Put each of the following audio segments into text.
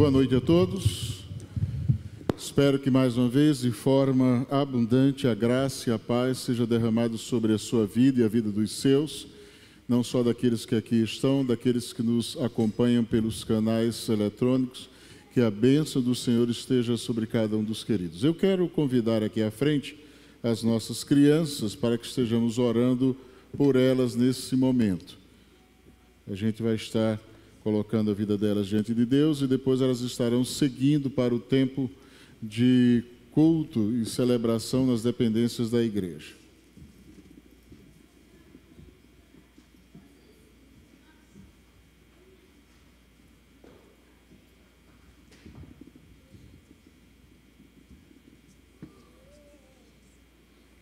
Boa noite a todos. Espero que mais uma vez, de forma abundante, a graça e a paz seja derramado sobre a sua vida e a vida dos seus, não só daqueles que aqui estão, daqueles que nos acompanham pelos canais eletrônicos, que a bênção do Senhor esteja sobre cada um dos queridos. Eu quero convidar aqui à frente as nossas crianças para que estejamos orando por elas nesse momento. A gente vai estar colocando a vida delas diante de Deus e depois elas estarão seguindo para o tempo de culto e celebração nas dependências da igreja.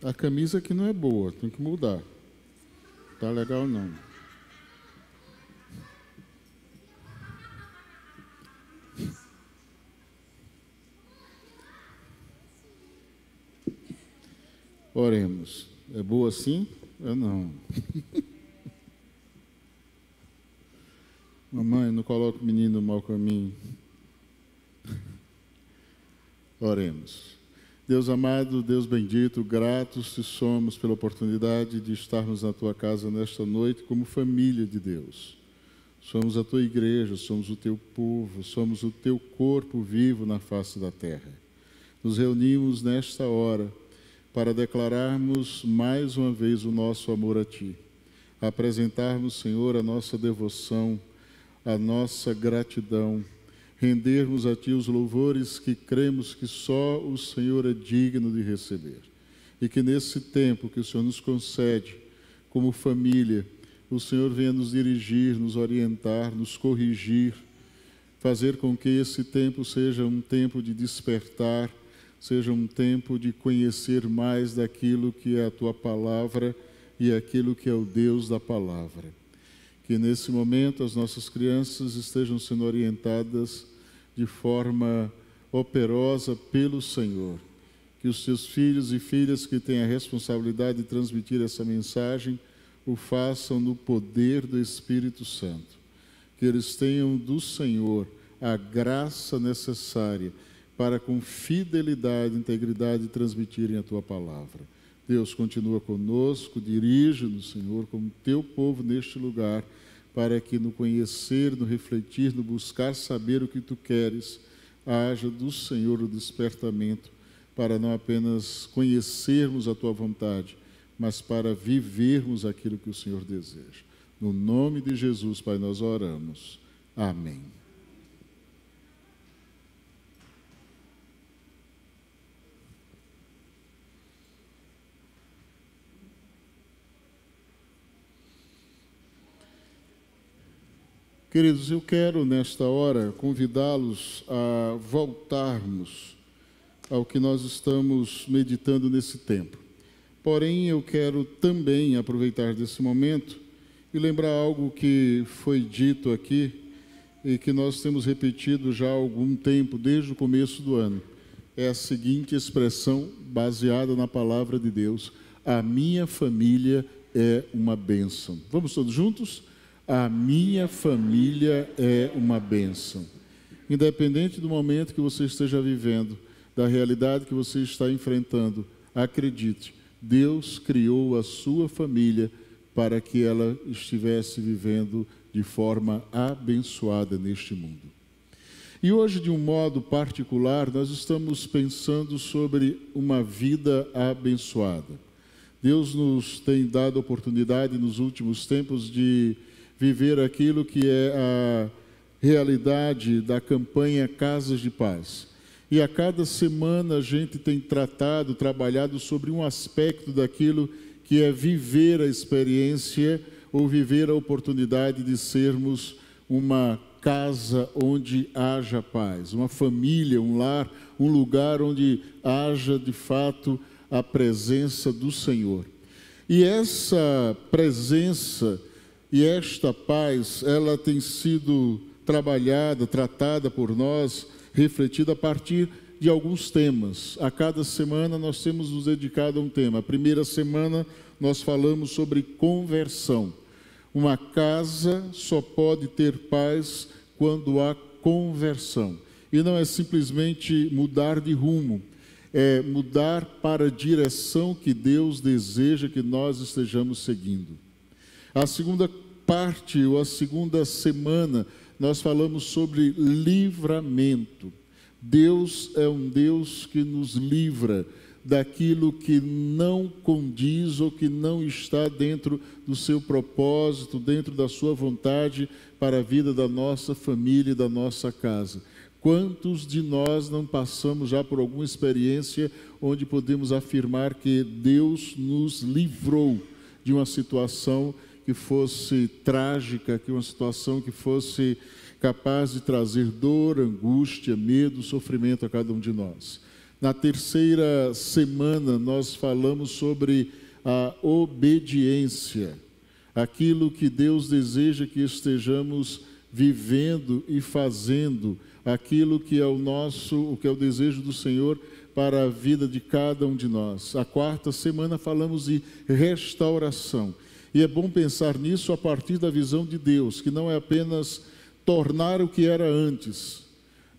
A camisa aqui não é boa, tem que mudar. Tá legal não. Oremos. É boa assim? Eu não. Mamãe, não coloque o menino no mau caminho. Oremos. Deus amado, Deus bendito, gratos te somos pela oportunidade de estarmos na tua casa nesta noite como família de Deus. Somos a tua igreja, somos o teu povo, somos o teu corpo vivo na face da terra. Nos reunimos nesta hora para declararmos mais uma vez o nosso amor a Ti, apresentarmos, Senhor, a nossa devoção, a nossa gratidão, rendermos a Ti os louvores que cremos que só o Senhor é digno de receber. E que nesse tempo que o Senhor nos concede, como família, o Senhor venha nos dirigir, nos orientar, nos corrigir, fazer com que esse tempo seja um tempo de despertar, seja um tempo de conhecer mais daquilo que é a tua palavra e aquilo que é o Deus da palavra. Que nesse momento as nossas crianças estejam sendo orientadas de forma operosa pelo Senhor. Que os teus filhos e filhas que têm a responsabilidade de transmitir essa mensagem o façam no poder do Espírito Santo. Que eles tenham do Senhor a graça necessária para com fidelidade e integridade transmitirem a tua palavra. Deus continua conosco, dirige-nos, Senhor, como teu povo neste lugar, para que no conhecer, no refletir, no buscar saber o que tu queres, haja do Senhor o despertamento, para não apenas conhecermos a tua vontade, mas para vivermos aquilo que o Senhor deseja. No nome de Jesus, Pai, nós oramos. Amém. Queridos, eu quero nesta hora convidá-los a voltarmos ao que nós estamos meditando nesse tempo. Porém, eu quero também aproveitar desse momento e lembrar algo que foi dito aqui e que nós temos repetido já há algum tempo, desde o começo do ano. É a seguinte expressão baseada na palavra de Deus: A minha família é uma bênção. Vamos todos juntos? A minha família é uma bênção. Independente do momento que você esteja vivendo, da realidade que você está enfrentando, acredite, Deus criou a sua família para que ela estivesse vivendo de forma abençoada neste mundo. E hoje, de um modo particular, nós estamos pensando sobre uma vida abençoada. Deus nos tem dado oportunidade nos últimos tempos de viver aquilo que é a realidade da campanha Casas de Paz. E a cada semana a gente tem tratado, trabalhado sobre um aspecto daquilo que é viver a experiência ou viver a oportunidade de sermos uma casa onde haja paz, uma família, um lar, um lugar onde haja de fato a presença do Senhor. E essa presença e esta paz, ela tem sido trabalhada, tratada por nós, refletida a partir de alguns temas. A cada semana nós temos nos dedicado a um tema. A primeira semana nós falamos sobre conversão. Uma casa só pode ter paz quando há conversão. E não é simplesmente mudar de rumo, é mudar para a direção que Deus deseja que nós estejamos seguindo. A segunda parte, ou a segunda semana, nós falamos sobre livramento. Deus é um Deus que nos livra daquilo que não condiz ou que não está dentro do seu propósito, dentro da sua vontade para a vida da nossa família e da nossa casa. Quantos de nós não passamos já por alguma experiência onde podemos afirmar que Deus nos livrou de uma situação que fosse trágica, que uma situação que fosse capaz de trazer dor, angústia, medo, sofrimento a cada um de nós. Na terceira semana, nós falamos sobre a obediência, aquilo que Deus deseja que estejamos vivendo e fazendo, aquilo que é o nosso, o que é o desejo do Senhor para a vida de cada um de nós. A quarta semana falamos de restauração. E é bom pensar nisso a partir da visão de Deus, que não é apenas tornar o que era antes,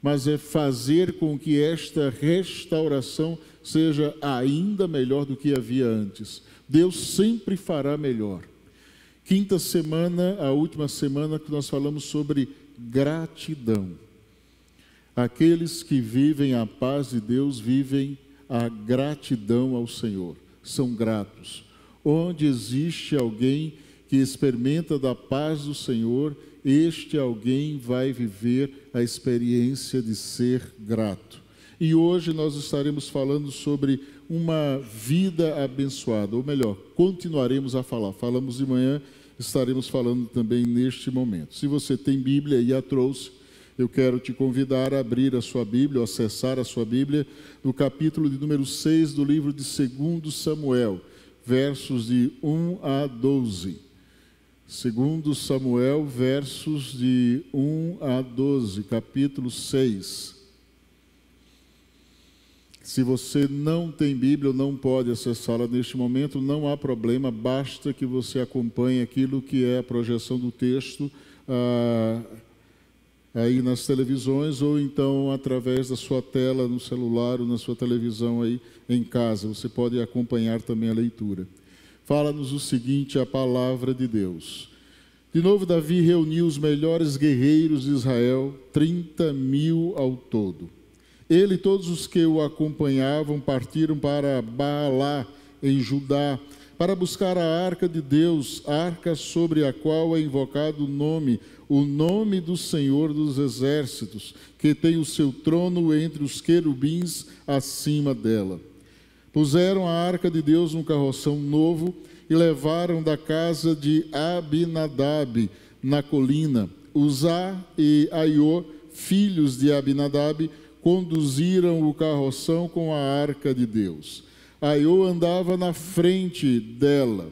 mas é fazer com que esta restauração seja ainda melhor do que havia antes. Deus sempre fará melhor. Quinta semana, a última semana que nós falamos sobre gratidão. Aqueles que vivem a paz de Deus vivem a gratidão ao Senhor, são gratos. Onde existe alguém que experimenta da paz do Senhor, este alguém vai viver a experiência de ser grato. E hoje nós estaremos falando sobre uma vida abençoada, ou melhor, continuaremos a falar. Falamos de manhã, estaremos falando também neste momento. Se você tem Bíblia e a trouxe, eu quero te convidar a abrir a sua Bíblia, ou acessar a sua Bíblia, no capítulo de número 6 do livro de 2 Samuel, versos de 1 a 12. Segundo Samuel, versos de 1 a 12, capítulo 6. Se você não tem Bíblia ou não pode acessá-la neste momento, não há problema, basta que você acompanhe aquilo que é a projeção do texto ah, aí nas televisões ou então através da sua tela no celular ou na sua televisão aí em casa. Você pode acompanhar também a leitura fala-nos o seguinte: a palavra de Deus. De novo, Davi reuniu os melhores guerreiros de Israel, 30 mil ao todo. Ele e todos os que o acompanhavam partiram para Baalá, em Judá, para buscar a arca de Deus, arca sobre a qual é invocado o nome, o nome do Senhor dos Exércitos, que tem o seu trono entre os querubins acima dela. Puseram a arca de Deus num carroção novo e levaram da casa de Abinadab, na colina. Uzá e Aiô, filhos de Abinadab, conduziram o carroção com a arca de Deus. Aiô andava na frente dela.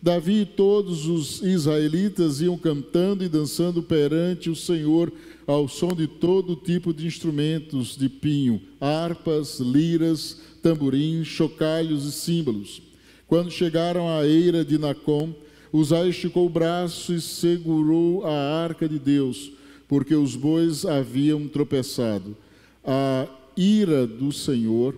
Davi e todos os israelitas iam cantando e dançando perante o Senhor ao som de todo tipo de instrumentos de pinho, harpas, liras, tamborins, chocalhos e símbolos. Quando chegaram à eira de Nacom, Uzá esticou o braço e segurou a arca de Deus, porque os bois haviam tropeçado. A ira do Senhor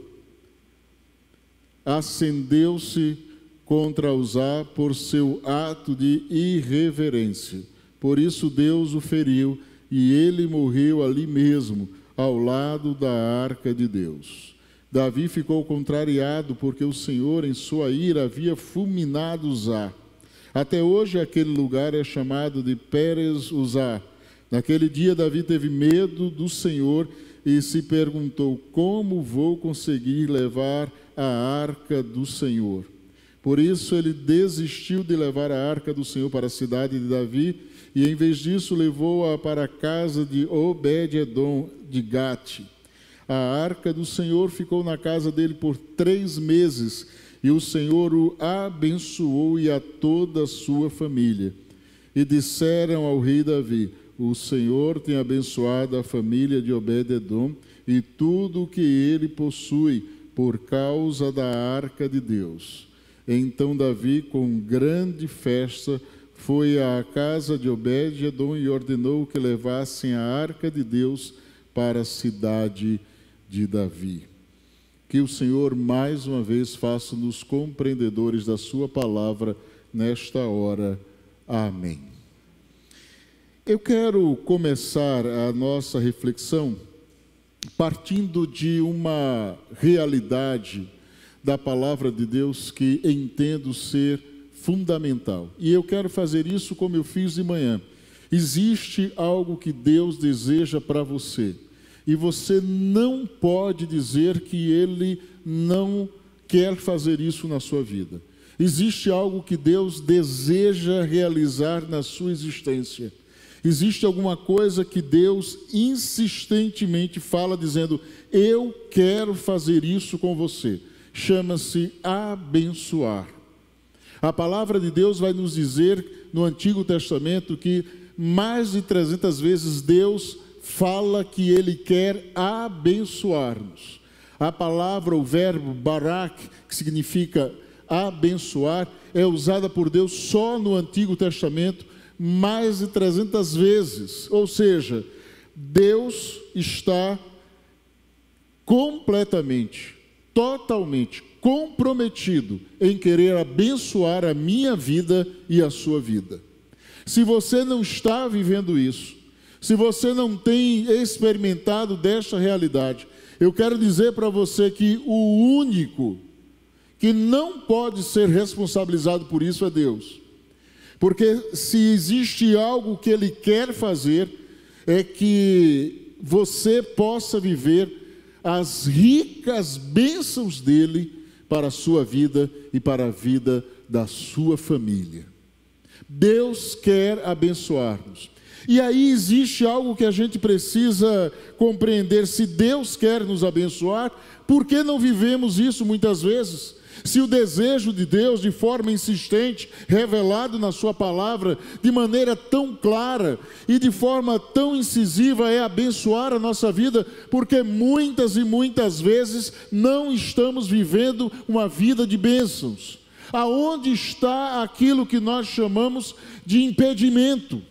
acendeu-se contra Uzá por seu ato de irreverência. Por isso Deus o feriu e ele morreu ali mesmo, ao lado da arca de Deus. Davi ficou contrariado porque o Senhor, em sua ira, havia fulminado Uzá. Até hoje aquele lugar é chamado de Pérez Uzá. Naquele dia Davi teve medo do Senhor e se perguntou: como vou conseguir levar a arca do Senhor? Por isso ele desistiu de levar a arca do Senhor para a cidade de Davi e em vez disso levou-a para a casa de Obed-edom de Gate. A arca do Senhor ficou na casa dele por três meses, e o Senhor o abençoou e a toda a sua família. E disseram ao rei Davi: O Senhor tem abençoado a família de Obed-edom e tudo o que ele possui, por causa da arca de Deus. Então Davi, com grande festa, foi à casa de Obed-edom e ordenou que levassem a arca de Deus para a cidade de Davi. Que o Senhor mais uma vez faça-nos compreendedores da Sua palavra nesta hora. Amém. Eu quero começar a nossa reflexão partindo de uma realidade da palavra de Deus que entendo ser fundamental. E eu quero fazer isso como eu fiz de manhã. Existe algo que Deus deseja para você, e você não pode dizer que Ele não quer fazer isso na sua vida. Existe algo que Deus deseja realizar na sua existência. Existe alguma coisa que Deus insistentemente fala, dizendo: Eu quero fazer isso com você. Chama-se abençoar. A palavra de Deus vai nos dizer no Antigo Testamento que mais de 300 vezes Deus fala que Ele quer abençoar-nos. A palavra, o verbo barak, que significa abençoar, é usada por Deus só no Antigo Testamento mais de 300 vezes. Ou seja, Deus está completamente, totalmente comprometido em querer abençoar a minha vida e a sua vida. Se você não está vivendo isso, se você não tem experimentado desta realidade, eu quero dizer para você que o único que não pode ser responsabilizado por isso é Deus. Porque se existe algo que Ele quer fazer, é que você possa viver as ricas bênçãos dele para a sua vida e para a vida da sua família. Deus quer abençoar-nos. E aí existe algo que a gente precisa compreender: se Deus quer nos abençoar, por que não vivemos isso muitas vezes? Se o desejo de Deus, de forma insistente, revelado na Sua palavra, de maneira tão clara e de forma tão incisiva, é abençoar a nossa vida, porque muitas e muitas vezes não estamos vivendo uma vida de bênçãos. Aonde está aquilo que nós chamamos de impedimento?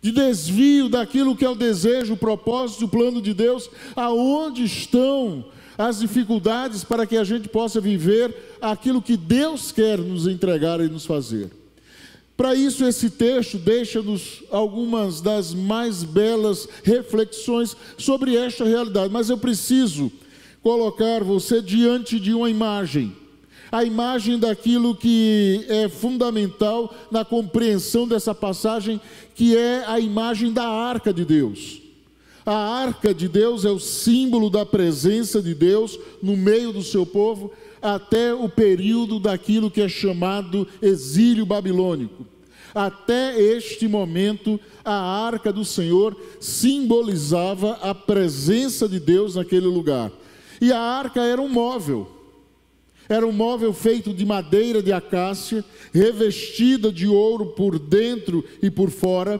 de desvio daquilo que é o desejo, o propósito, o plano de Deus, aonde estão as dificuldades para que a gente possa viver aquilo que Deus quer nos entregar e nos fazer. Para isso, esse texto deixa-nos algumas das mais belas reflexões sobre esta realidade, mas eu preciso colocar você diante de uma imagem a imagem daquilo que é fundamental na compreensão dessa passagem, que é a imagem da arca de Deus. A arca de Deus é o símbolo da presença de Deus no meio do seu povo até o período daquilo que é chamado exílio babilônico. Até este momento, a arca do Senhor simbolizava a presença de Deus naquele lugar. E a arca era um móvel. Era um móvel feito de madeira de acácia, revestida de ouro por dentro e por fora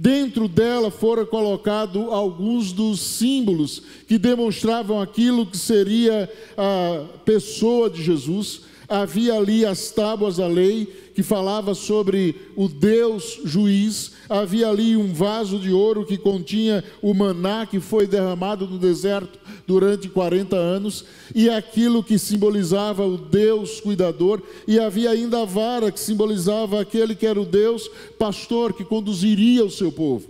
Dentro dela foram colocados alguns dos símbolos que demonstravam aquilo que seria a pessoa de Jesus. Havia ali as tábuas da lei, que falava sobre o Deus juiz. Havia ali um vaso de ouro que continha o maná que foi derramado no deserto durante 40 anos, e aquilo que simbolizava o Deus cuidador, e havia ainda a vara que simbolizava aquele que era o Deus pastor que conduziria o seu povo.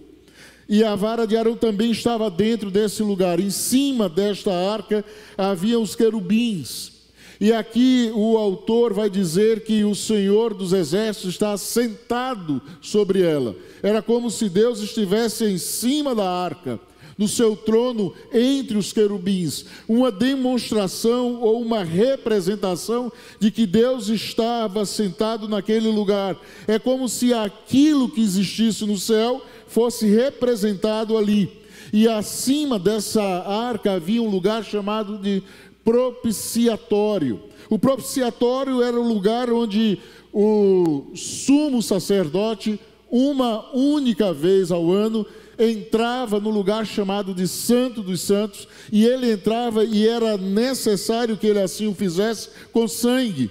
E a vara de Arão também estava dentro desse lugar. Em cima desta arca havia os querubins. E aqui o autor vai dizer que o Senhor dos Exércitos está sentado sobre ela. Era como se Deus estivesse em cima da arca no seu trono entre os querubins, uma demonstração ou uma representação de que Deus estava sentado naquele lugar. É como se aquilo que existisse no céu fosse representado ali. E acima dessa arca havia um lugar chamado de propiciatório. O propiciatório era o lugar onde o sumo sacerdote, uma única vez ao ano, entrava no lugar chamado de Santo dos Santos, e ele entrava e era necessário que ele assim o fizesse com sangue,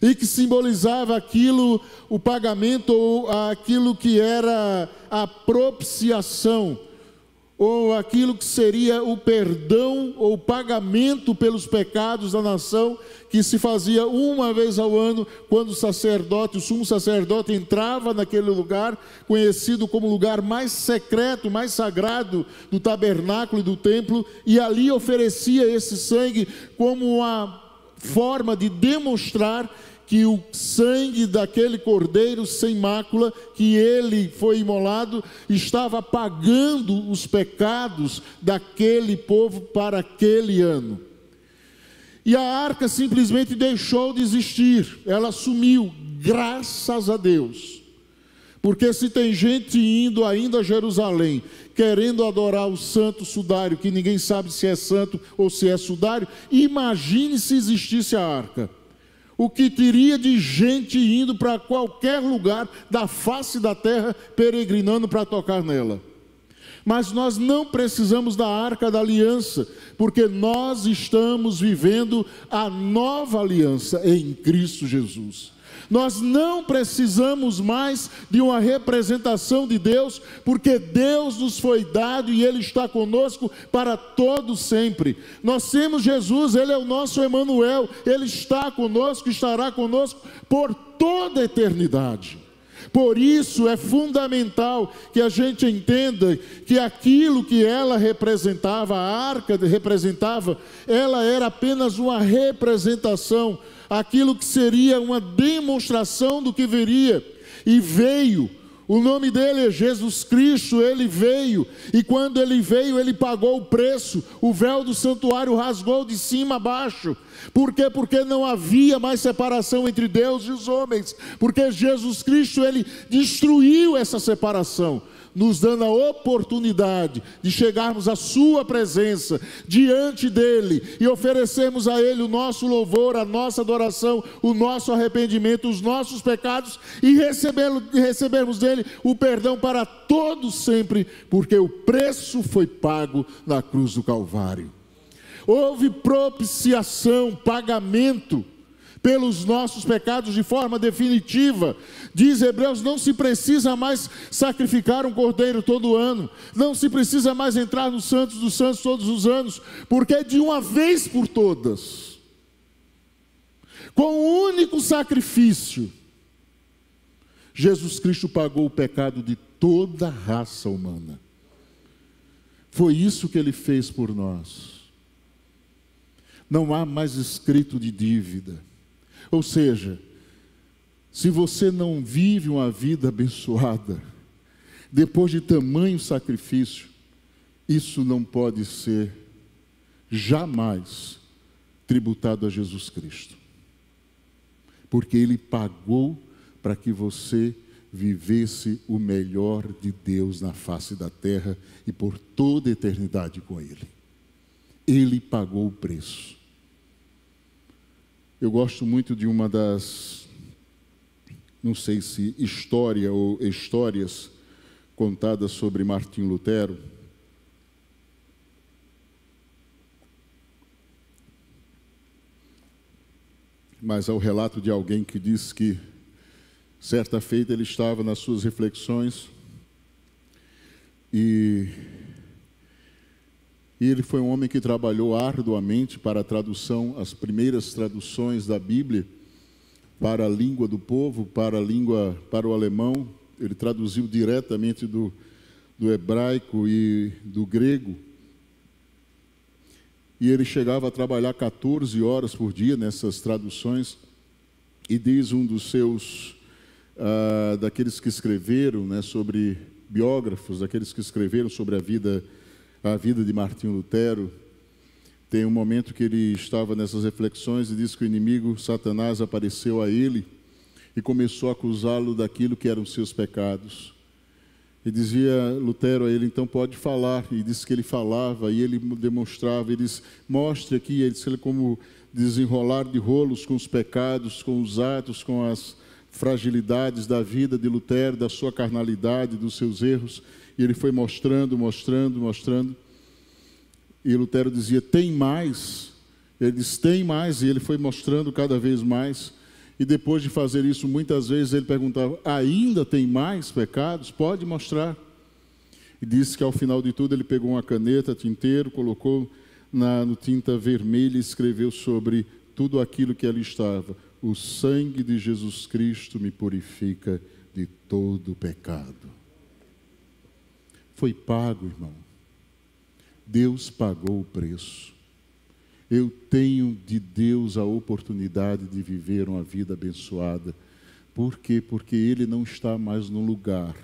e que simbolizava aquilo, o pagamento ou aquilo que era a propiciação ou aquilo que seria o perdão ou pagamento pelos pecados da nação, que se fazia uma vez ao ano, quando o sacerdote, o sumo sacerdote, entrava naquele lugar, conhecido como lugar mais secreto, mais sagrado do tabernáculo e do templo, e ali oferecia esse sangue como uma forma de demonstrar que o sangue daquele cordeiro sem mácula, que ele foi imolado, estava pagando os pecados daquele povo para aquele ano. E a arca simplesmente deixou de existir, ela sumiu, graças a Deus. Porque se tem gente indo ainda a Jerusalém, querendo adorar o santo sudário, que ninguém sabe se é santo ou se é sudário, imagine se existisse a arca o que teria de gente indo para qualquer lugar da face da terra, peregrinando para tocar nela. Mas nós não precisamos da arca da aliança, porque nós estamos vivendo a nova aliança em Cristo Jesus. Nós não precisamos mais de uma representação de Deus, porque Deus nos foi dado e Ele está conosco para todo sempre. Nós temos Jesus, Ele é o nosso Emanuel, Ele está conosco, estará conosco por toda a eternidade. Por isso é fundamental que a gente entenda que aquilo que ela representava, a arca representava, ela era apenas uma representação aquilo que seria uma demonstração do que viria, e veio. O nome dele é Jesus Cristo, ele veio, e quando ele veio, ele pagou o preço. O véu do santuário rasgou de cima a baixo. Por quê? Porque não havia mais separação entre Deus e os homens. Porque Jesus Cristo, ele destruiu essa separação nos dando a oportunidade de chegarmos à Sua presença, diante dEle, e oferecermos a Ele o nosso louvor, a nossa adoração, o nosso arrependimento, os nossos pecados, e recebermos dEle o perdão para todos sempre, porque o preço foi pago na cruz do Calvário. Houve propiciação, pagamento pelos nossos pecados de forma definitiva. Diz Hebreus: não se precisa mais sacrificar um cordeiro todo ano, não se precisa mais entrar nos Santos dos Santos todos os anos, porque é de uma vez por todas, com um único sacrifício, Jesus Cristo pagou o pecado de toda a raça humana. Foi isso que ele fez por nós. Não há mais escrito de dívida ou seja, se você não vive uma vida abençoada, depois de tamanho sacrifício, isso não pode ser jamais tributado a Jesus Cristo. Porque Ele pagou para que você vivesse o melhor de Deus na face da terra e por toda a eternidade com Ele. Ele pagou o preço. Eu gosto muito de uma das, não sei se história ou histórias contadas sobre Martim Lutero. Mas ao relato de alguém que diz que certa feita ele estava nas suas reflexões e e ele foi um homem que trabalhou arduamente para a tradução, as primeiras traduções da Bíblia para a língua do povo, para a língua, para o alemão. Ele traduziu diretamente do, do hebraico e do grego. E ele chegava a trabalhar 14 horas por dia nessas traduções. E diz um dos seus, ah, daqueles que escreveram né, sobre biógrafos, daqueles que escreveram sobre a vida a vida de Martinho Lutero, tem um momento que ele estava nessas reflexões e disse que o inimigo, Satanás, apareceu a ele e começou a acusá-lo daquilo que eram seus pecados. E dizia Lutero a ele, então pode falar. E disse que ele falava e ele demonstrava. Ele disse, mostre aqui. Ele disse ele como desenrolar de rolos com os pecados, com os atos, com as fragilidades da vida de Lutero, da sua carnalidade, dos seus erros. E ele foi mostrando, mostrando, mostrando. E Lutero dizia: tem mais. Ele disse: tem mais. E ele foi mostrando cada vez mais. E depois de fazer isso, muitas vezes ele perguntava: ainda tem mais pecados? Pode mostrar. E disse que ao final de tudo ele pegou uma caneta, tinteiro, colocou na no tinta vermelha e escreveu sobre tudo aquilo que ali estava: O sangue de Jesus Cristo me purifica de todo pecado. Foi pago, irmão. Deus pagou o preço. Eu tenho de Deus a oportunidade de viver uma vida abençoada. Por quê? Porque Ele não está mais no lugar,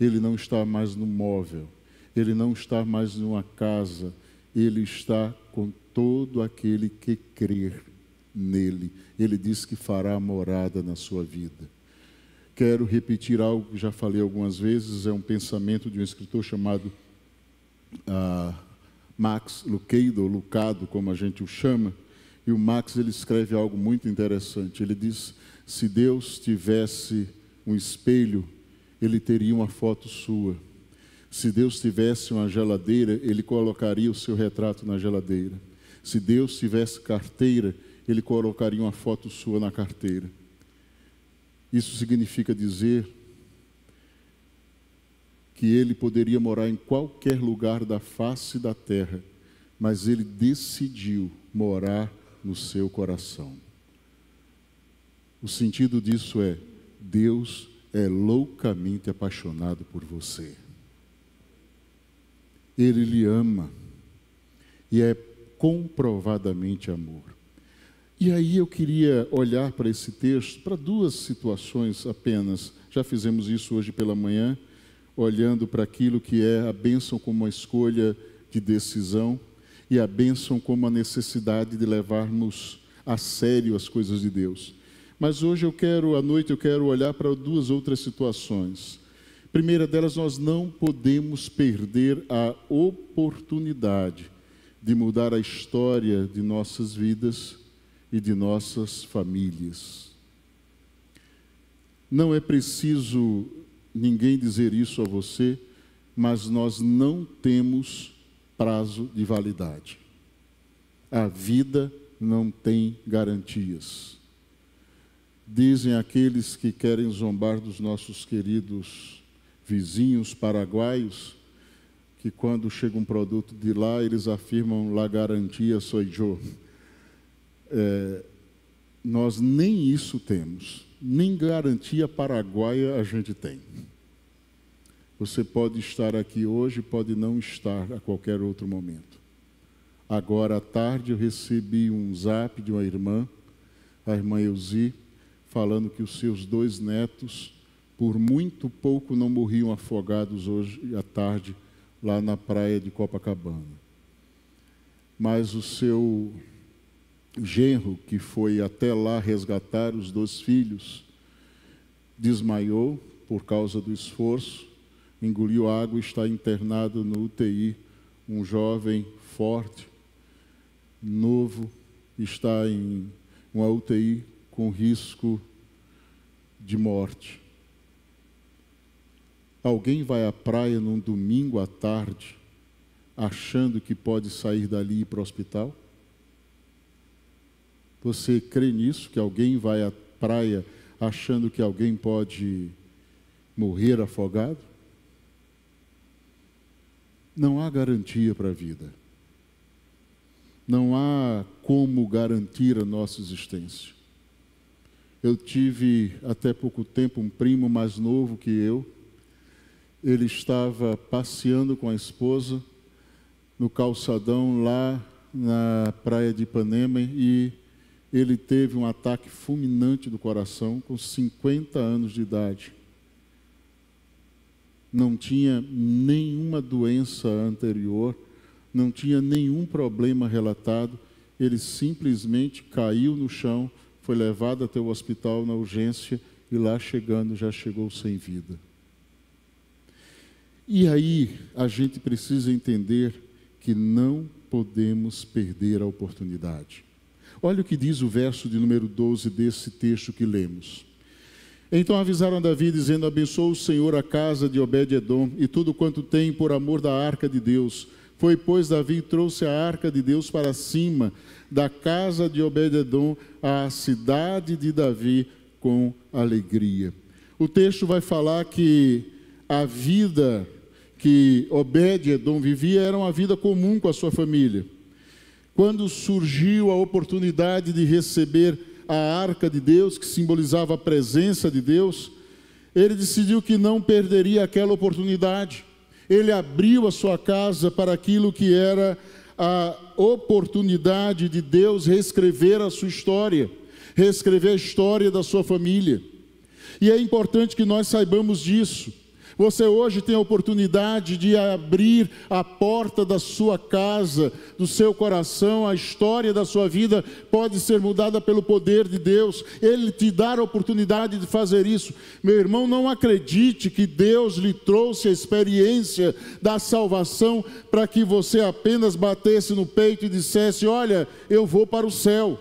Ele não está mais no móvel, Ele não está mais numa casa, Ele está com todo aquele que crer nele. Ele diz que fará morada na sua vida. Quero repetir algo que já falei algumas vezes, é um pensamento de um escritor chamado ah, Max Lucado, Lucado, como a gente o chama, e o Max ele escreve algo muito interessante. Ele diz: se Deus tivesse um espelho, ele teria uma foto sua. Se Deus tivesse uma geladeira, ele colocaria o seu retrato na geladeira. Se Deus tivesse carteira, ele colocaria uma foto sua na carteira. Isso significa dizer que ele poderia morar em qualquer lugar da face da terra, mas ele decidiu morar no seu coração. O sentido disso é: Deus é loucamente apaixonado por você. Ele lhe ama e é comprovadamente amor. E aí eu queria olhar para esse texto, para duas situações apenas. Já fizemos isso hoje pela manhã olhando para aquilo que é a bênção como uma escolha de decisão e a bênção como a necessidade de levarmos a sério as coisas de Deus. Mas hoje eu quero, à noite, eu quero olhar para duas outras situações. Primeira delas, nós não podemos perder a oportunidade de mudar a história de nossas vidas e de nossas famílias. Não é preciso ninguém dizer isso a você, mas nós não temos prazo de validade. A vida não tem garantias. Dizem aqueles que querem zombar dos nossos queridos vizinhos paraguaios, que quando chega um produto de lá, eles afirmam la garantia sou eu. É, nós nem isso temos nem garantia paraguaia a gente tem. Você pode estar aqui hoje, pode não estar a qualquer outro momento. Agora à tarde eu recebi um zap de uma irmã, a irmã Elzi, falando que os seus dois netos, por muito pouco, não morriam afogados hoje à tarde, lá na praia de Copacabana. Mas o seu genro, que foi até lá resgatar os dois filhos, desmaiou por causa do esforço, engoliu água e está internado no UTI. Um jovem forte, novo, está em uma UTI com risco de morte. Alguém vai à praia num domingo à tarde, achando que pode sair dali e ir para o hospital? Você crê nisso, que alguém vai à praia achando que alguém pode morrer afogado? Não há garantia para a vida. Não há como garantir a nossa existência. Eu tive até pouco tempo um primo mais novo que eu. Ele estava passeando com a esposa no calçadão lá na praia de Ipanema e ele teve um ataque fulminante do coração com 50 anos de idade. Não tinha nenhuma doença anterior, não tinha nenhum problema relatado, ele simplesmente caiu no chão, foi levado até o hospital na urgência e lá chegando já chegou sem vida. E aí a gente precisa entender que não podemos perder a oportunidade. Olha o que diz o verso de número 12 desse texto que lemos. Então avisaram Davi, dizendo: Abençoa o Senhor a casa de Obed-Edom e tudo quanto tem por amor da arca de Deus. Foi, pois, Davi trouxe a arca de Deus para cima da casa de Obed-Edom à cidade de Davi com alegria. O texto vai falar que a vida que Obed-Edom vivia era uma vida comum com a sua família. Quando surgiu a oportunidade de receber a arca de Deus, que simbolizava a presença de Deus, ele decidiu que não perderia aquela oportunidade. Ele abriu a sua casa para aquilo que era a oportunidade de Deus reescrever a sua história, reescrever a história da sua família. E é importante que nós saibamos disso. Você hoje tem a oportunidade de abrir a porta da sua casa, do seu coração, a história da sua vida pode ser mudada pelo poder de Deus. Ele te dá a oportunidade de fazer isso. Meu irmão, não acredite que Deus lhe trouxe a experiência da salvação para que você apenas batesse no peito e dissesse: Olha, eu vou para o céu.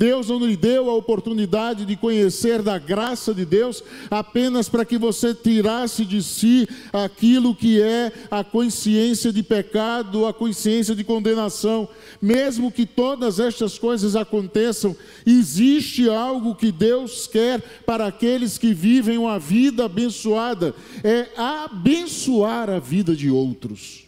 Deus não lhe deu a oportunidade de conhecer da graça de Deus apenas para que você tirasse de si aquilo que é a consciência de pecado, a consciência de condenação. Mesmo que todas estas coisas aconteçam, existe algo que Deus quer para aqueles que vivem uma vida abençoada: é abençoar a vida de outros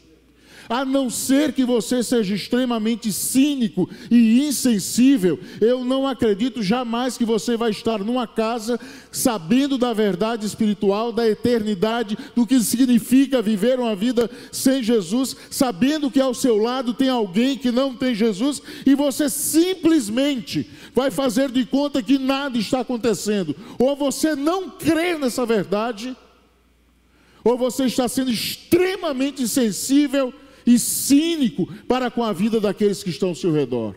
a não ser que você seja extremamente cínico e insensível, eu não acredito jamais que você vai estar numa casa sabendo da verdade espiritual, da eternidade, do que significa viver uma vida sem Jesus, sabendo que ao seu lado tem alguém que não tem Jesus e você simplesmente vai fazer de conta que nada está acontecendo, ou você não crê nessa verdade, ou você está sendo extremamente insensível e cínico para com a vida daqueles que estão ao seu redor.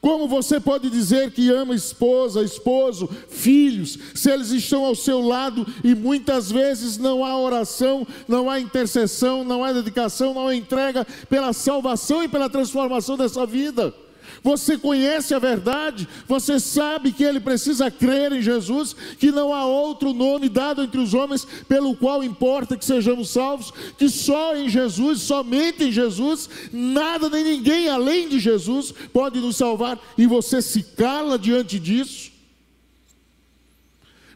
Como você pode dizer que ama esposa, esposo, filhos, se eles estão ao seu lado e muitas vezes não há oração, não há intercessão, não há dedicação, não há entrega pela salvação e pela transformação dessa vida? Você conhece a verdade, você sabe que ele precisa crer em Jesus, que não há outro nome dado entre os homens pelo qual importa que sejamos salvos, que só em Jesus, somente em Jesus, nada nem ninguém além de Jesus pode nos salvar, e você se cala diante disso.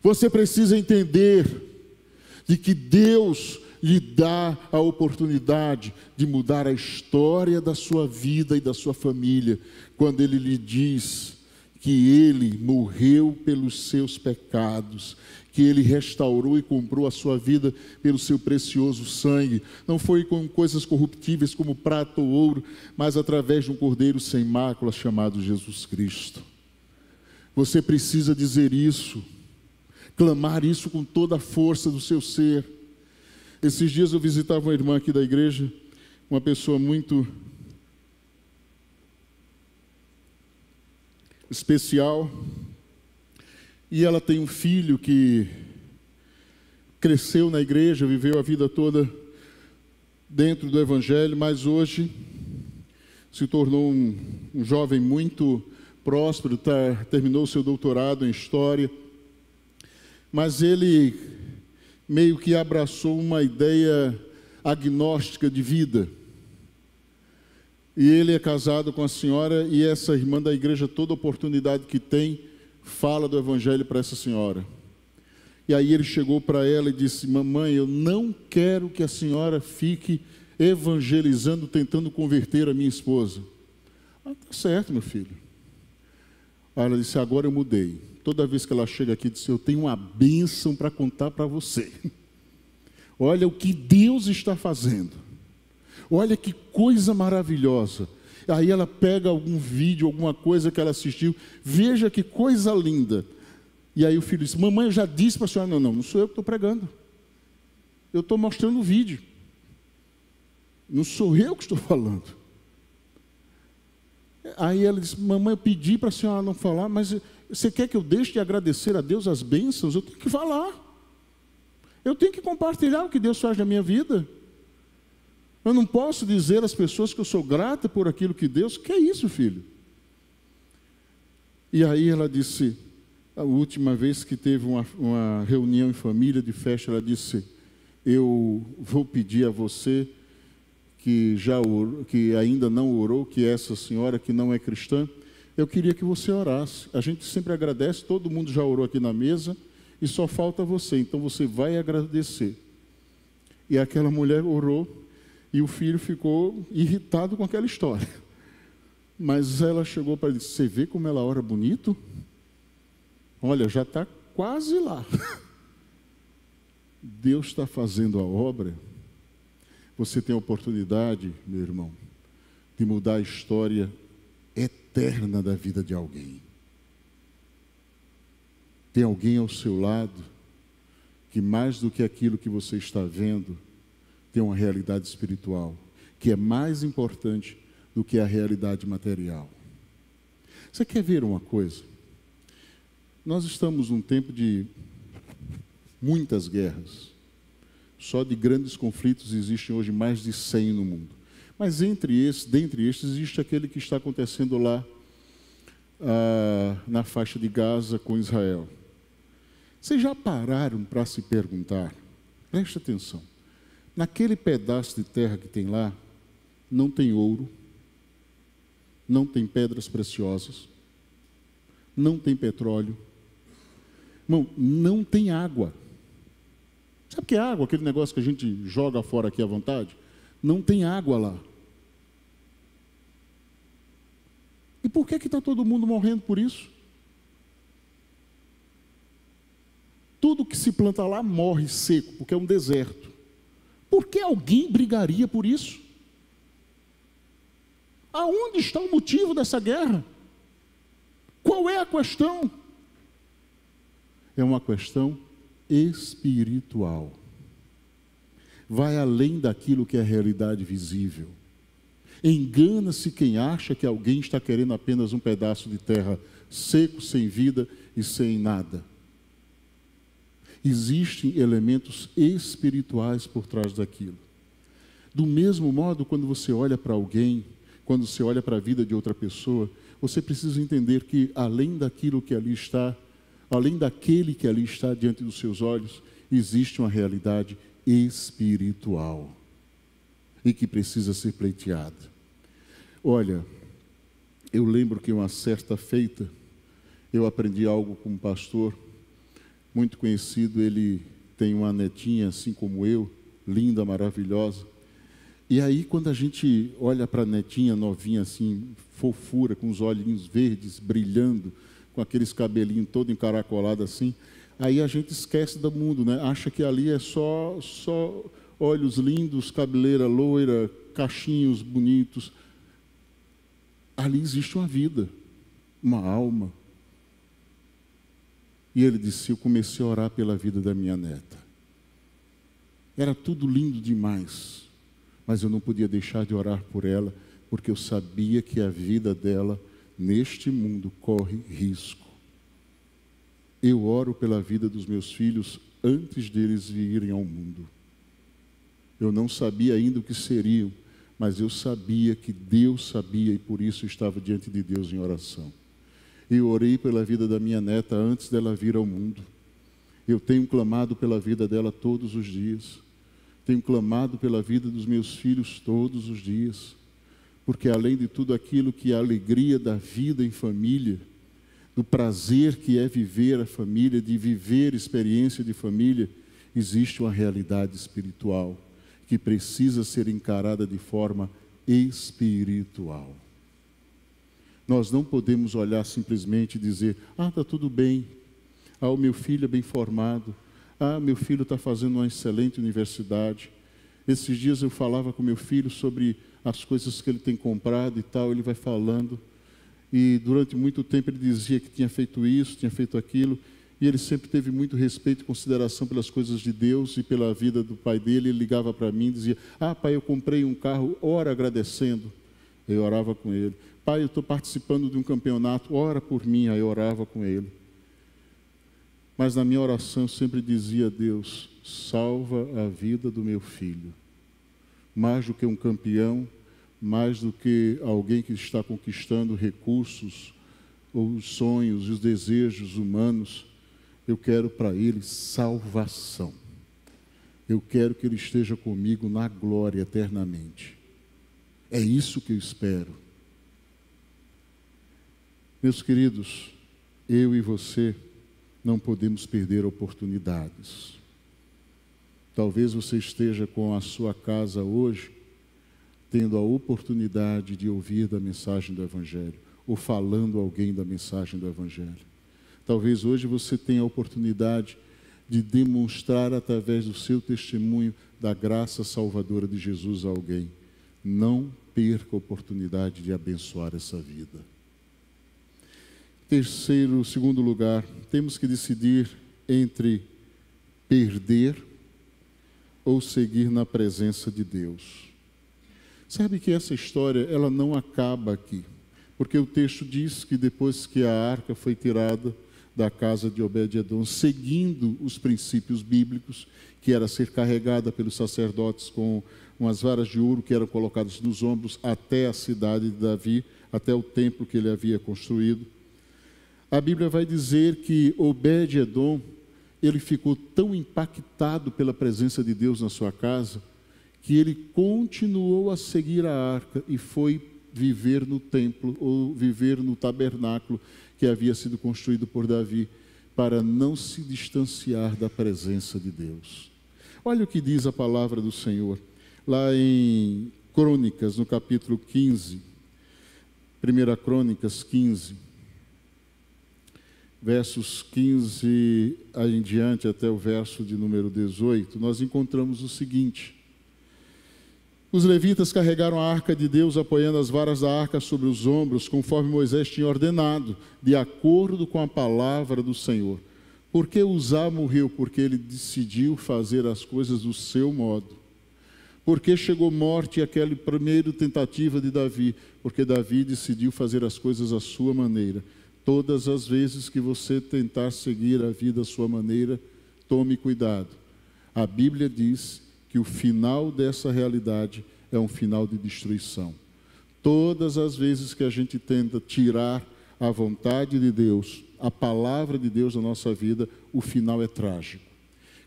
Você precisa entender de que Deus lhe dá a oportunidade de mudar a história da sua vida e da sua família, quando ele lhe diz que ele morreu pelos seus pecados, que ele restaurou e comprou a sua vida pelo seu precioso sangue. Não foi com coisas corruptíveis como prata ou ouro, mas através de um cordeiro sem mácula chamado Jesus Cristo. Você precisa dizer isso, clamar isso com toda a força do seu ser. Esses dias eu visitava uma irmã aqui da igreja, uma pessoa muito especial, e ela tem um filho que cresceu na igreja, viveu a vida toda dentro do Evangelho, mas hoje se tornou um, um jovem muito próspero, tá, terminou seu doutorado em História, mas ele meio que abraçou uma ideia agnóstica de vida. E ele é casado com a senhora e essa irmã da igreja, toda oportunidade que tem, fala do evangelho para essa senhora. E aí ele chegou para ela e disse: Mamãe, eu não quero que a senhora fique evangelizando, tentando converter a minha esposa. Ah, tá certo, meu filho. Aí ela disse: Agora eu mudei toda vez que ela chega aqui, diz: Eu tenho uma bênção para contar para você. Olha o que Deus está fazendo. Olha que coisa maravilhosa. Aí ela pega algum vídeo, alguma coisa que ela assistiu, veja que coisa linda. E aí o filho diz: Mamãe, eu já disse para a senhora: Não, não, não sou eu que estou pregando. Eu estou mostrando o vídeo. Não sou eu que estou falando. Aí ela disse: Mamãe, eu pedi para a senhora não falar, mas você quer que eu deixe de agradecer a Deus as bênçãos? Eu tenho que falar. Eu tenho que compartilhar o que Deus faz na minha vida. Eu não posso dizer às pessoas que eu sou grata por aquilo que Deus. Que é isso, filho? E aí ela disse, a última vez que teve uma, uma reunião em família de festa, ela disse: Eu vou pedir a você que já orou, que ainda não orou, que essa senhora que não é cristã, eu queria que você orasse. A gente sempre agradece, todo mundo já orou aqui na mesa e só falta você, então você vai agradecer. E aquela mulher orou e o filho ficou irritado com aquela história. Mas ela chegou para ele: Você vê como ela ora bonito? Olha, já está quase lá. Deus está fazendo a obra. Você tem a oportunidade, meu irmão, de mudar a história eterna da vida de alguém. Tem alguém ao seu lado que mais do que aquilo que você está vendo, tem uma realidade espiritual, que é mais importante do que a realidade material. Você quer ver uma coisa? Nós estamos num tempo de muitas guerras. Só de grandes conflitos existem hoje mais de 100 no mundo. Mas entre esses, dentre estes, existe aquele que está acontecendo lá ah, na faixa de Gaza com Israel. Vocês já pararam para se perguntar? Preste atenção. Naquele pedaço de terra que tem lá, não tem ouro, não tem pedras preciosas, não tem petróleo, não, não tem água. Sabe o que é água? Aquele negócio que a gente joga fora aqui à vontade? Não tem água lá. E por que está todo mundo morrendo por isso? Tudo que se planta lá morre seco, porque é um deserto. Por que alguém brigaria por isso? Aonde está o motivo dessa guerra? Qual é a questão? É uma questão espiritual. Vai além daquilo que é a realidade visível. Engana-se quem acha que alguém está querendo apenas um pedaço de terra seco, sem vida e sem nada existem elementos espirituais por trás daquilo. Do mesmo modo, quando você olha para alguém, quando você olha para a vida de outra pessoa, você precisa entender que além daquilo que ali está, além daquele que ali está diante dos seus olhos, existe uma realidade espiritual e que precisa ser pleiteada. Olha, eu lembro que uma certa feita eu aprendi algo com um pastor muito conhecido, ele tem uma netinha assim como eu, linda, maravilhosa. E aí, quando a gente olha para a netinha novinha, assim, fofura, com os olhinhos verdes, brilhando, com aqueles cabelinhos todo encaracolado assim, aí a gente esquece do mundo, né? Acha que ali é só, só olhos lindos, cabeleira loira, cachinhos bonitos. Ali existe uma vida, uma alma, e ele disse: Eu comecei a orar pela vida da minha neta. Era tudo lindo demais, mas eu não podia deixar de orar por ela, porque eu sabia que a vida dela neste mundo corre risco. Eu oro pela vida dos meus filhos antes deles virem ao mundo. Eu não sabia ainda o que seriam, mas eu sabia que Deus sabia e por isso estava diante de Deus em oração. Eu orei pela vida da minha neta antes dela vir ao mundo. Eu tenho clamado pela vida dela todos os dias. Tenho clamado pela vida dos meus filhos todos os dias. Porque além de tudo aquilo que é a alegria da vida em família, do prazer que é viver a família, de viver experiência de família, existe uma realidade espiritual que precisa ser encarada de forma espiritual. Nós não podemos olhar simplesmente e dizer: ah, está tudo bem, ah, o meu filho é bem formado, ah, meu filho está fazendo uma excelente universidade. Esses dias eu falava com meu filho sobre as coisas que ele tem comprado e tal, ele vai falando. E durante muito tempo ele dizia que tinha feito isso, tinha feito aquilo, e ele sempre teve muito respeito e consideração pelas coisas de Deus e pela vida do pai dele. Ele ligava para mim e dizia: Ah, pai, eu comprei um carro, ora agradecendo. Eu orava com ele. Pai, eu estou participando de um campeonato, ora por mim, aí eu orava com ele. Mas na minha oração eu sempre dizia a Deus: salva a vida do meu filho. Mais do que um campeão, mais do que alguém que está conquistando recursos, ou os sonhos e os desejos humanos, eu quero para ele salvação. Eu quero que ele esteja comigo na glória eternamente. É isso que eu espero. Meus queridos, eu e você não podemos perder oportunidades. Talvez você esteja com a sua casa hoje, tendo a oportunidade de ouvir da mensagem do Evangelho, ou falando a alguém da mensagem do Evangelho. Talvez hoje você tenha a oportunidade de demonstrar através do seu testemunho da graça salvadora de Jesus a alguém. Não perca a oportunidade de abençoar essa vida. Terceiro, segundo lugar, temos que decidir entre perder ou seguir na presença de Deus. Sabe que essa história ela não acaba aqui, porque o texto diz que depois que a arca foi tirada da casa de Obed-edom, seguindo os princípios bíblicos, que era ser carregada pelos sacerdotes com umas varas de ouro que eram colocadas nos ombros até a cidade de Davi, até o templo que ele havia construído. A Bíblia vai dizer que Obed-edom, ele ficou tão impactado pela presença de Deus na sua casa, que ele continuou a seguir a arca e foi viver no templo ou viver no tabernáculo que havia sido construído por Davi, para não se distanciar da presença de Deus. Olha o que diz a palavra do Senhor, lá em Crônicas, no capítulo 15, 1 Crônicas 15, versos 15 em diante até o verso de número 18, nós encontramos o seguinte: os levitas carregaram a arca de Deus, apoiando as varas da arca sobre os ombros, conforme Moisés tinha ordenado, de acordo com a palavra do Senhor. Por que Uzá morreu? Porque ele decidiu fazer as coisas do seu modo. Porque chegou morte aquela primeira tentativa de Davi? Porque Davi decidiu fazer as coisas à sua maneira. Todas as vezes que você tentar seguir a vida à sua maneira, tome cuidado. A Bíblia diz que o final dessa realidade é um final de destruição. Todas as vezes que a gente tenta tirar a vontade de Deus, a palavra de Deus da nossa vida, o final é trágico.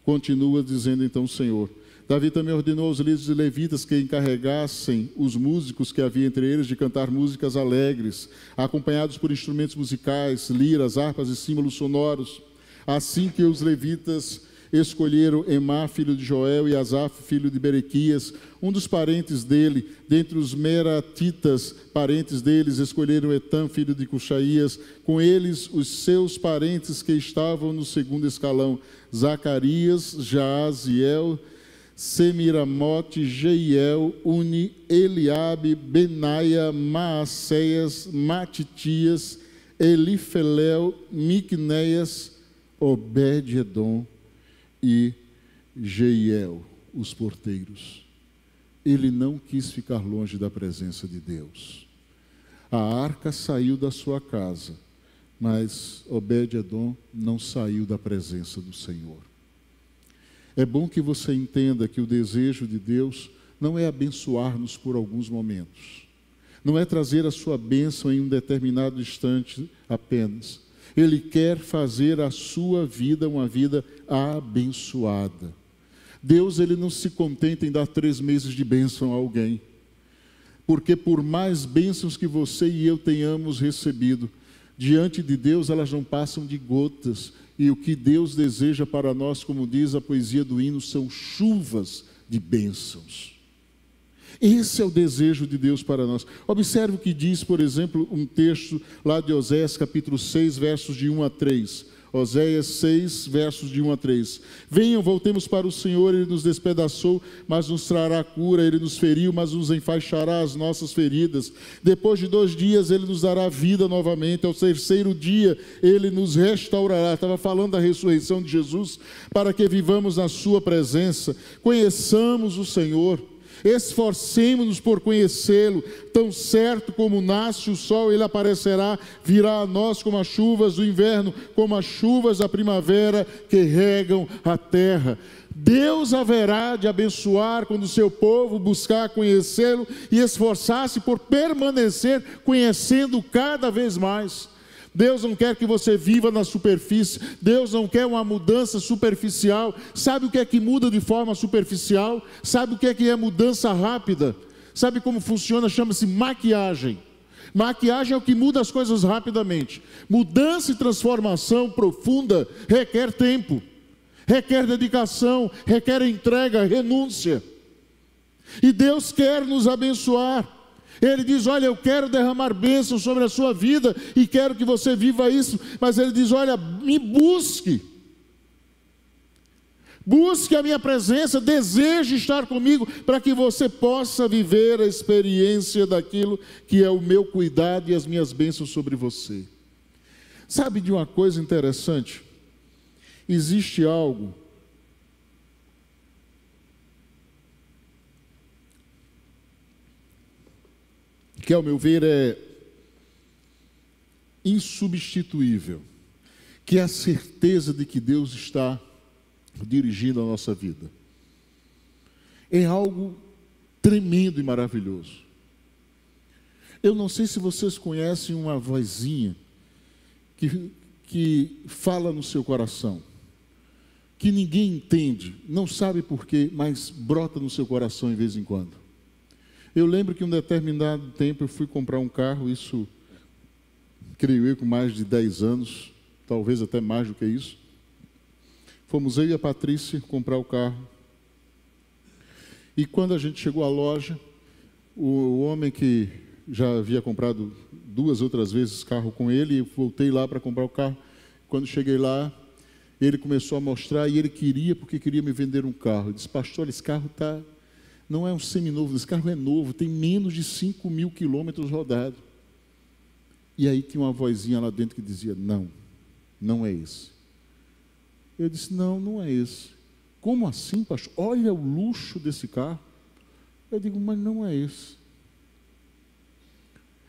Continua dizendo então o Senhor. Davi também ordenou aos líderes e levitas que encarregassem os músicos que havia entre eles de cantar músicas alegres, acompanhados por instrumentos musicais, liras, harpas e símbolos sonoros. Assim que os levitas escolheram Emá, filho de Joel, e Asaf, filho de Berequias, um dos parentes dele, dentre os meratitas, parentes deles, escolheram Etam, filho de Cuxaías, com eles os seus parentes que estavam no segundo escalão, Zacarias, Jaaziel, Semiramote, Jeiel, Uni, Eliabe, Benaia, Maacéias, Matitias, Elifelel, Miquneias, Obed-edom, e Jeiel, os porteiros. Ele não quis ficar longe da presença de Deus. A arca saiu da sua casa, mas Obed-edom não saiu da presença do Senhor. É bom que você entenda que o desejo de Deus não é abençoar-nos por alguns momentos, não é trazer a sua bênção em um determinado instante apenas, ele quer fazer a sua vida uma vida abençoada. Deus ele não se contenta em dar três meses de bênção a alguém, porque por mais bênçãos que você e eu tenhamos recebido, diante de Deus elas não passam de gotas, e o que Deus deseja para nós, como diz a poesia do hino, são chuvas de bênçãos. Esse é o desejo de Deus para nós. Observe o que diz, por exemplo, um texto lá de Oséias, capítulo 6, versos de 1 a 3. Oséias 6, versos de 1 a 3. Venham, voltemos para o Senhor, Ele nos despedaçou, mas nos trará cura, Ele nos feriu, mas nos enfaixará as nossas feridas. Depois de dois dias, Ele nos dará vida novamente. Ao terceiro dia, Ele nos restaurará. Estava falando da ressurreição de Jesus, para que vivamos na Sua presença, conheçamos o Senhor esforcemos-nos por conhecê-lo, tão certo como nasce o sol, ele aparecerá, virá a nós como as chuvas do inverno, como as chuvas da primavera que regam a terra. Deus haverá de abençoar quando o seu povo buscar conhecê-lo e esforçar-se por permanecer conhecendo cada vez mais. Deus não quer que você viva na superfície, Deus não quer uma mudança superficial. Sabe o que é que muda de forma superficial? Sabe o que é que é mudança rápida? Sabe como funciona? Chama-se maquiagem. Maquiagem é o que muda as coisas rapidamente. Mudança e transformação profunda requer tempo. requer dedicação, requer entrega, renúncia. E Deus quer nos abençoar. Ele diz: Olha, eu quero derramar bênçãos sobre a sua vida e quero que você viva isso. Mas ele diz: Olha, me busque. Busque a minha presença, deseje estar comigo para que você possa viver a experiência daquilo que é o meu cuidado e as minhas bênçãos sobre você. Sabe de uma coisa interessante? Existe algo que, ao meu ver, é insubstituível, que é a certeza de que Deus está dirigindo a nossa vida. É algo tremendo e maravilhoso. Eu não sei se vocês conhecem uma vozinha que, que fala no seu coração, que ninguém entende, não sabe porquê, mas brota no seu coração de vez em quando. Eu lembro que um determinado tempo eu fui comprar um carro, isso creio eu com mais de 10 anos, talvez até mais do que isso. Fomos eu e a Patrícia comprar o carro. E quando a gente chegou à loja, o homem que já havia comprado duas outras vezes carro com ele, eu voltei lá para comprar o carro. Quando cheguei lá, ele começou a mostrar e ele queria, porque queria me vender um carro. Eu disse, pastor, esse carro está não é um seminovo, esse carro é novo, tem menos de 5 mil quilômetros rodados. E aí tinha uma vozinha lá dentro que dizia: Não, não é esse. Eu disse: Não, não é esse. Como assim, pastor? Olha o luxo desse carro. Eu digo: Mas não é esse.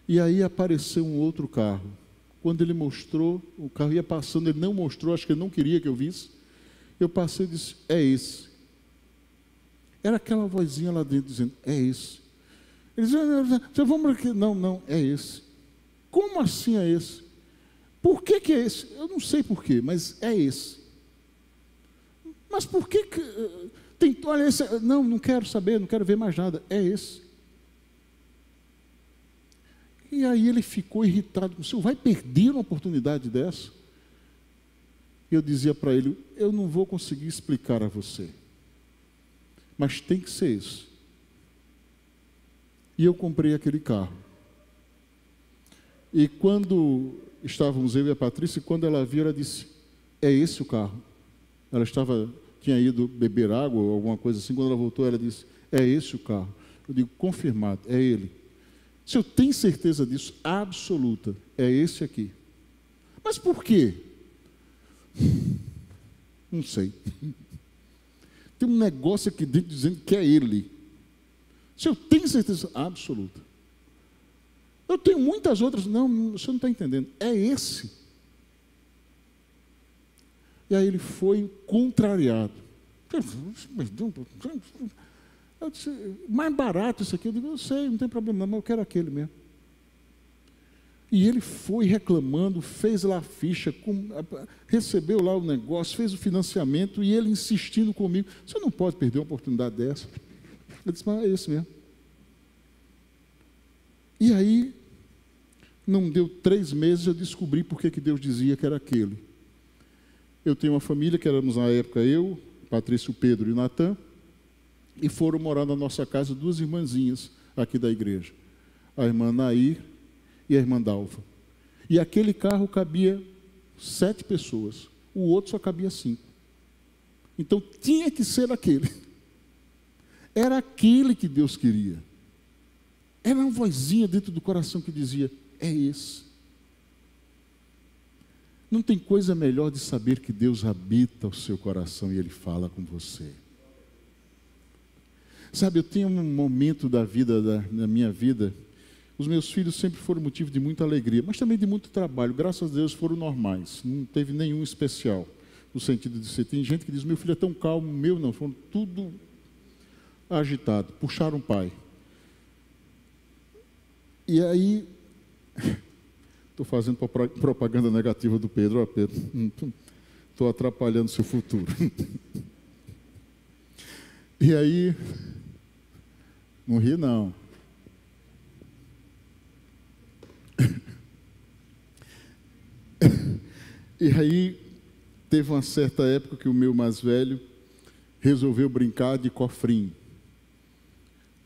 E aí apareceu um outro carro. Quando ele mostrou, o carro ia passando, ele não mostrou, acho que ele não queria que eu visse. Eu passei e disse: É esse. Era aquela vozinha lá dentro dizendo: É esse. Ele dizia: Vamos aqui. Não, não, é esse. Como assim é esse? Por que, que é esse? Eu não sei por quê, mas é esse. Mas por que, que eh, tem. Olha, esse. Não, não quero saber, não quero ver mais nada. É esse. E aí ele ficou irritado. O senhor vai perder uma oportunidade dessa? Eu dizia para ele: Eu não vou conseguir explicar a você. Mas tem que ser isso. E eu comprei aquele carro. E quando estávamos eu e a Patrícia, quando ela viu, ela disse: É esse o carro. Ela estava, tinha ido beber água ou alguma coisa assim. Quando ela voltou, ela disse: É esse o carro. Eu digo: Confirmado, é ele. Se eu tenho certeza disso, absoluta, é esse aqui. Mas por quê? Não sei. Tem um negócio aqui dentro dizendo que é ele. Se eu tenho certeza absoluta. Eu tenho muitas outras. Não, você não está entendendo. É esse. E aí ele foi contrariado. Eu disse, mais barato isso aqui. Eu digo, eu sei, não tem problema, mas eu quero aquele mesmo. E ele foi reclamando, fez lá a ficha, recebeu lá o negócio, fez o financiamento e ele insistindo comigo: você não pode perder uma oportunidade dessa. Eu disse: mas é isso mesmo. E aí, não deu três meses, eu descobri por que Deus dizia que era aquele. Eu tenho uma família que éramos na época eu, Patrício, Pedro e Natan, e foram morar na nossa casa duas irmãzinhas aqui da igreja. A irmã Nair e a irmã Dalva. E aquele carro cabia sete pessoas, o outro só cabia cinco. Então tinha que ser aquele. Era aquele que Deus queria. Era uma vozinha dentro do coração que dizia: é esse. Não tem coisa melhor de saber que Deus habita o seu coração e Ele fala com você. Sabe, eu tenho um momento da vida, da, da minha vida, os meus filhos sempre foram motivo de muita alegria, mas também de muito trabalho. Graças a Deus foram normais, não teve nenhum especial no sentido de ser. Tem gente que diz: meu filho é tão calmo, meu não, foram tudo agitado, puxaram o pai. E aí, estou fazendo propaganda negativa do Pedro, ó Pedro, estou atrapalhando seu futuro. e aí, não ri não. E aí, teve uma certa época que o meu mais velho resolveu brincar de cofrinho.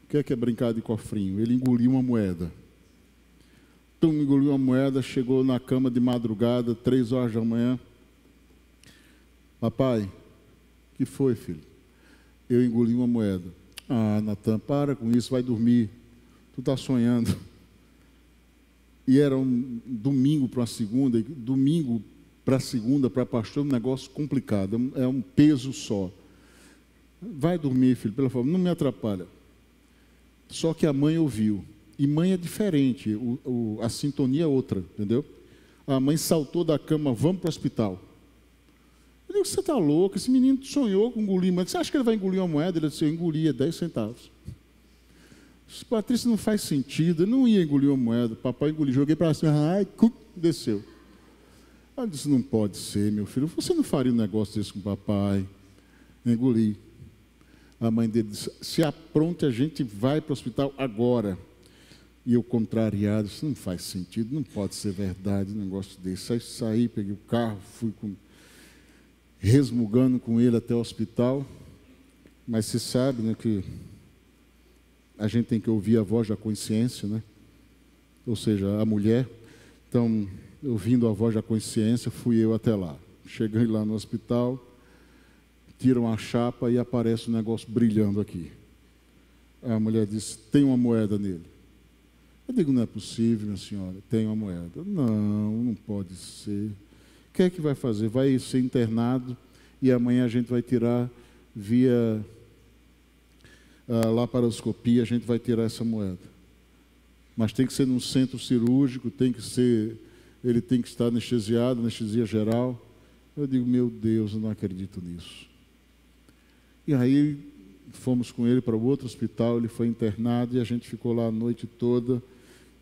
O que é, que é brincar de cofrinho? Ele engoliu uma moeda. Então engoliu uma moeda, chegou na cama de madrugada, três horas da manhã. Papai, que foi, filho? Eu engoli uma moeda. Ah, Natan, para com isso, vai dormir. Tu está sonhando. E era um domingo para a segunda, domingo para a segunda, para pastor, um negócio complicado, é um peso só. Vai dormir, filho, pela favor, não me atrapalha. Só que a mãe ouviu. E mãe é diferente, o, o, a sintonia é outra, entendeu? A mãe saltou da cama, vamos para o hospital. Eu digo, você está louco? Esse menino sonhou com engolir moeda. Você acha que ele vai engolir uma moeda? Ele disse, eu engolia 10 centavos. Patrícia não faz sentido, eu não ia engolir uma moeda. Papai engoliu, joguei para cima, ai, desceu. Ela disse: Não pode ser, meu filho. Você não faria um negócio desse com o papai. Engoli. A mãe dele disse: Se apronte, a gente vai para o hospital agora. E eu, contrariado, isso não faz sentido, não pode ser verdade um negócio desse. Aí saí, peguei o carro, fui com, resmugando com ele até o hospital. Mas se sabe né, que a gente tem que ouvir a voz da consciência, né? ou seja, a mulher. Então, ouvindo a voz da consciência, fui eu até lá. Cheguei lá no hospital, tiram a chapa e aparece um negócio brilhando aqui. A mulher disse: Tem uma moeda nele. Eu digo: Não é possível, minha senhora, tem uma moeda. Não, não pode ser. O que é que vai fazer? Vai ser internado e amanhã a gente vai tirar via uh, laparoscopia, a gente vai tirar essa moeda. Mas tem que ser num centro cirúrgico, tem que ser ele tem que estar anestesiado, anestesia geral. Eu digo, meu Deus, eu não acredito nisso. E aí fomos com ele para o outro hospital, ele foi internado e a gente ficou lá a noite toda.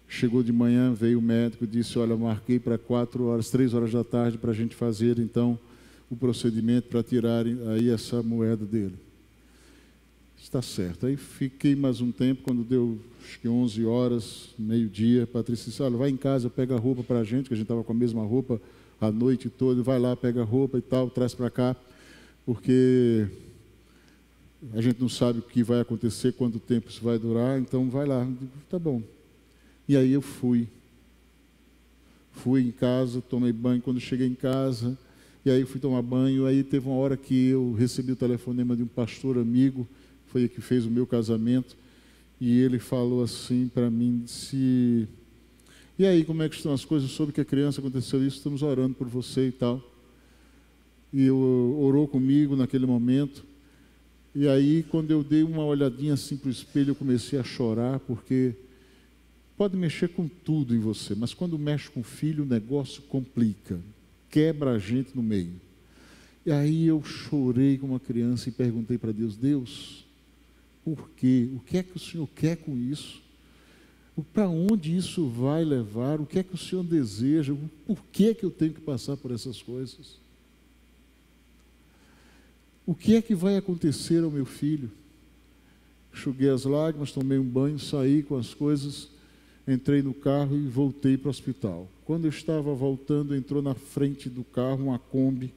Chegou de manhã, veio o médico e disse: Olha, marquei para quatro horas, três horas da tarde para a gente fazer então o procedimento para tirar aí essa moeda dele. Está certo. Aí fiquei mais um tempo, quando deu acho que 11 horas, meio-dia, Patrícia disse, olha, vai em casa, pega a roupa para a gente, que a gente estava com a mesma roupa a noite toda, vai lá, pega a roupa e tal, traz para cá, porque a gente não sabe o que vai acontecer, quanto tempo isso vai durar, então vai lá. Digo, tá bom. E aí eu fui. Fui em casa, tomei banho. Quando cheguei em casa, e aí fui tomar banho, aí teve uma hora que eu recebi o telefonema de um pastor amigo, foi que fez o meu casamento, e ele falou assim para mim, se e aí, como é que estão as coisas? Soube que a criança aconteceu isso, estamos orando por você e tal. E eu, orou comigo naquele momento. E aí, quando eu dei uma olhadinha assim para o espelho, eu comecei a chorar, porque pode mexer com tudo em você, mas quando mexe com o filho, o negócio complica, quebra a gente no meio. E aí eu chorei como uma criança e perguntei para Deus: Deus, por quê? O que é que o Senhor quer com isso? Para onde isso vai levar? O que é que o Senhor deseja? Por que é que eu tenho que passar por essas coisas? O que é que vai acontecer ao meu filho? Chuguei as lágrimas, tomei um banho, saí com as coisas, entrei no carro e voltei para o hospital. Quando eu estava voltando, entrou na frente do carro uma Kombi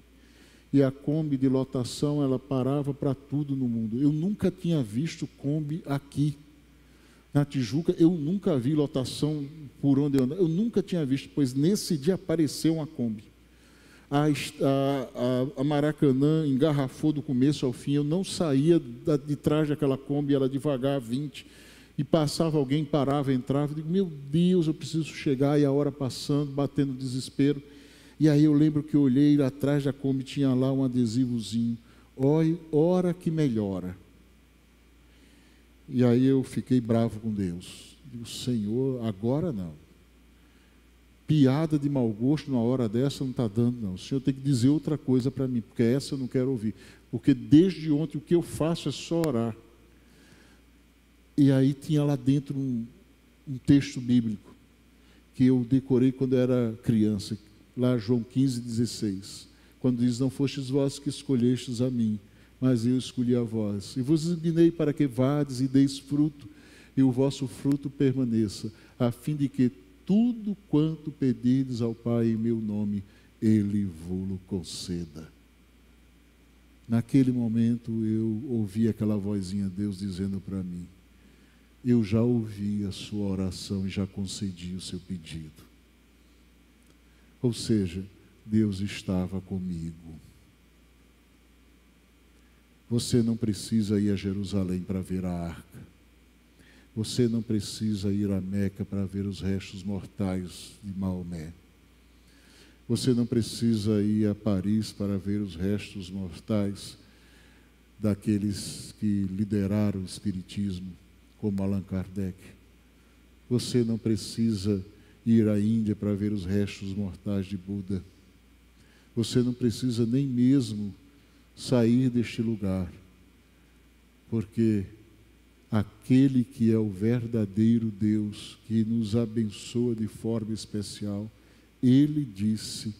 e a Kombi de lotação ela parava para tudo no mundo. Eu nunca tinha visto Kombi aqui. Na Tijuca, eu nunca vi lotação por onde eu. Eu nunca tinha visto, pois nesse dia apareceu uma Kombi. A, a, a, Maracanã engarrafou do começo ao fim. Eu não saía de trás daquela Kombi, ela devagar, 20. E passava alguém, parava, entrava. Eu digo, meu Deus, eu preciso chegar. E a hora passando, batendo desespero. E aí eu lembro que eu olhei atrás da Kombi, tinha lá um adesivozinho. Hora que melhora. E aí eu fiquei bravo com Deus. Digo, Senhor, agora não. Piada de mau gosto numa hora dessa não está dando, não. O Senhor tem que dizer outra coisa para mim, porque essa eu não quero ouvir. Porque desde ontem o que eu faço é só orar. E aí tinha lá dentro um, um texto bíblico que eu decorei quando eu era criança, lá João 15, 16, quando diz: Não fostes vós que escolhestes a mim, mas eu escolhi a vós. E vos designei para que vades e deis fruto, e o vosso fruto permaneça, a fim de que tudo quanto pedirdes ao Pai em meu nome, ele vos conceda. Naquele momento eu ouvi aquela vozinha de Deus dizendo para mim: Eu já ouvi a sua oração e já concedi o seu pedido. Ou seja, Deus estava comigo. Você não precisa ir a Jerusalém para ver a arca. Você não precisa ir a Meca para ver os restos mortais de Maomé. Você não precisa ir a Paris para ver os restos mortais daqueles que lideraram o Espiritismo, como Allan Kardec. Você não precisa ir à Índia para ver os restos mortais de Buda. Você não precisa nem mesmo sair deste lugar, porque aquele que é o verdadeiro Deus, que nos abençoa de forma especial, ele disse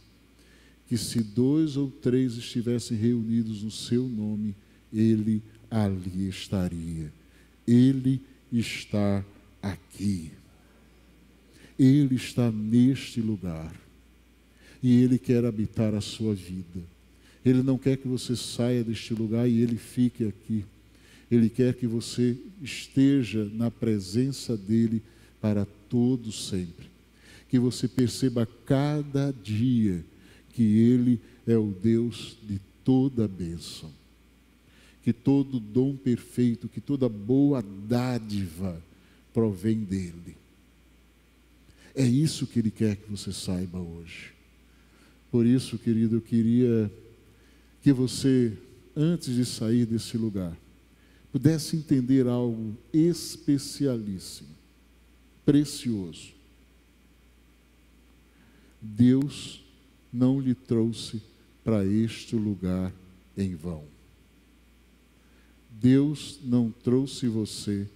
que se dois ou três estivessem reunidos no seu nome, ele ali estaria. Ele está aqui. Ele está neste lugar. E ele quer habitar a sua vida. Ele não quer que você saia deste lugar e ele fique aqui. Ele quer que você esteja na presença dele para todo sempre. Que você perceba cada dia que ele é o Deus de toda bênção. Que todo dom perfeito, que toda boa dádiva provém dele. É isso que ele quer que você saiba hoje. Por isso, querido, eu queria que você, antes de sair desse lugar, pudesse entender algo especialíssimo, precioso. Deus não lhe trouxe para este lugar em vão. Deus não trouxe você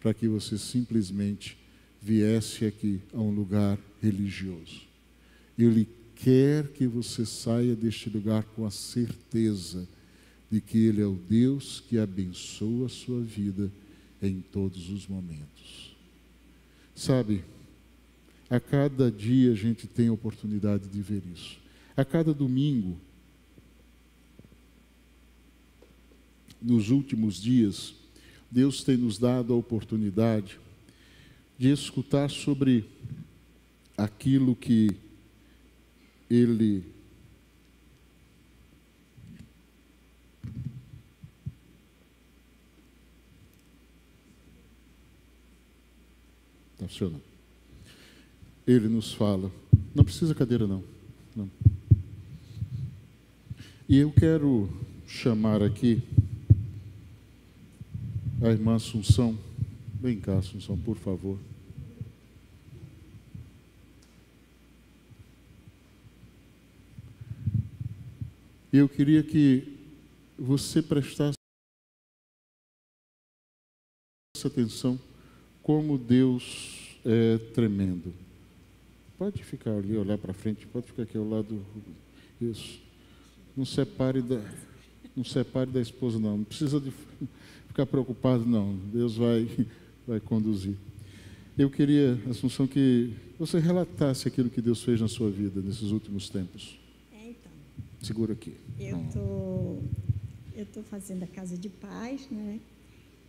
para que você simplesmente viesse aqui a um lugar religioso. Ele quer que você saia deste lugar com a certeza de que Ele é o Deus que abençoa a sua vida em todos os momentos. Sabe, a cada dia a gente tem a oportunidade de ver isso. A cada domingo, nos últimos dias, Deus tem nos dado a oportunidade de escutar sobre aquilo que ele Está funcionando. Ele nos fala. Não precisa cadeira, não. não. E eu quero chamar aqui a irmã Assunção. Vem cá, Assunção, por favor. E eu queria que você prestasse atenção como Deus é tremendo. Pode ficar ali, olhar para frente, pode ficar aqui ao lado. Isso. Não separe da, não separe da esposa, não. Não precisa de ficar preocupado, não. Deus vai, vai conduzir. Eu queria, Assunção, que você relatasse aquilo que Deus fez na sua vida nesses últimos tempos. Segura aqui. Eu tô, eu tô fazendo a casa de paz, né?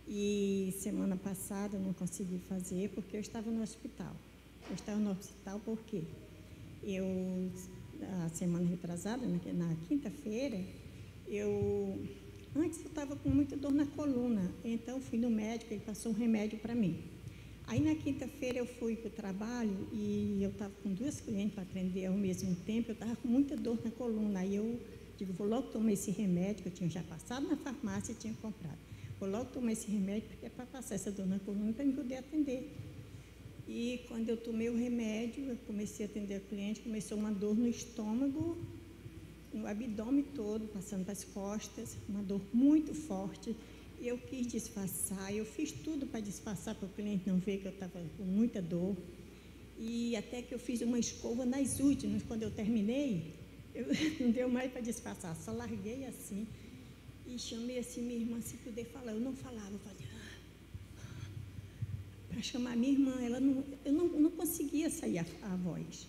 E semana passada eu não consegui fazer porque eu estava no hospital. Eu estava no hospital porque eu a semana retrasada, na, na quinta-feira, eu antes eu estava com muita dor na coluna, então fui no médico, ele passou um remédio para mim. Aí na quinta-feira eu fui para o trabalho e eu estava com duas clientes para atender ao mesmo tempo, eu estava com muita dor na coluna. Aí eu digo, vou logo tomar esse remédio, que eu tinha já passado na farmácia e tinha comprado. Vou logo tomar esse remédio, porque é para passar essa dor na coluna para me poder atender. E quando eu tomei o remédio, eu comecei a atender a cliente, começou uma dor no estômago, no abdômen todo, passando para as costas, uma dor muito forte eu quis disfarçar, eu fiz tudo para disfarçar para o cliente não ver que eu estava com muita dor. E até que eu fiz uma escova nas últimas, quando eu terminei, eu, não deu mais para disfarçar, só larguei assim e chamei assim minha irmã se puder falar. Eu não falava, eu falei, ah. para chamar minha irmã, ela não, eu não, não conseguia sair a, a voz.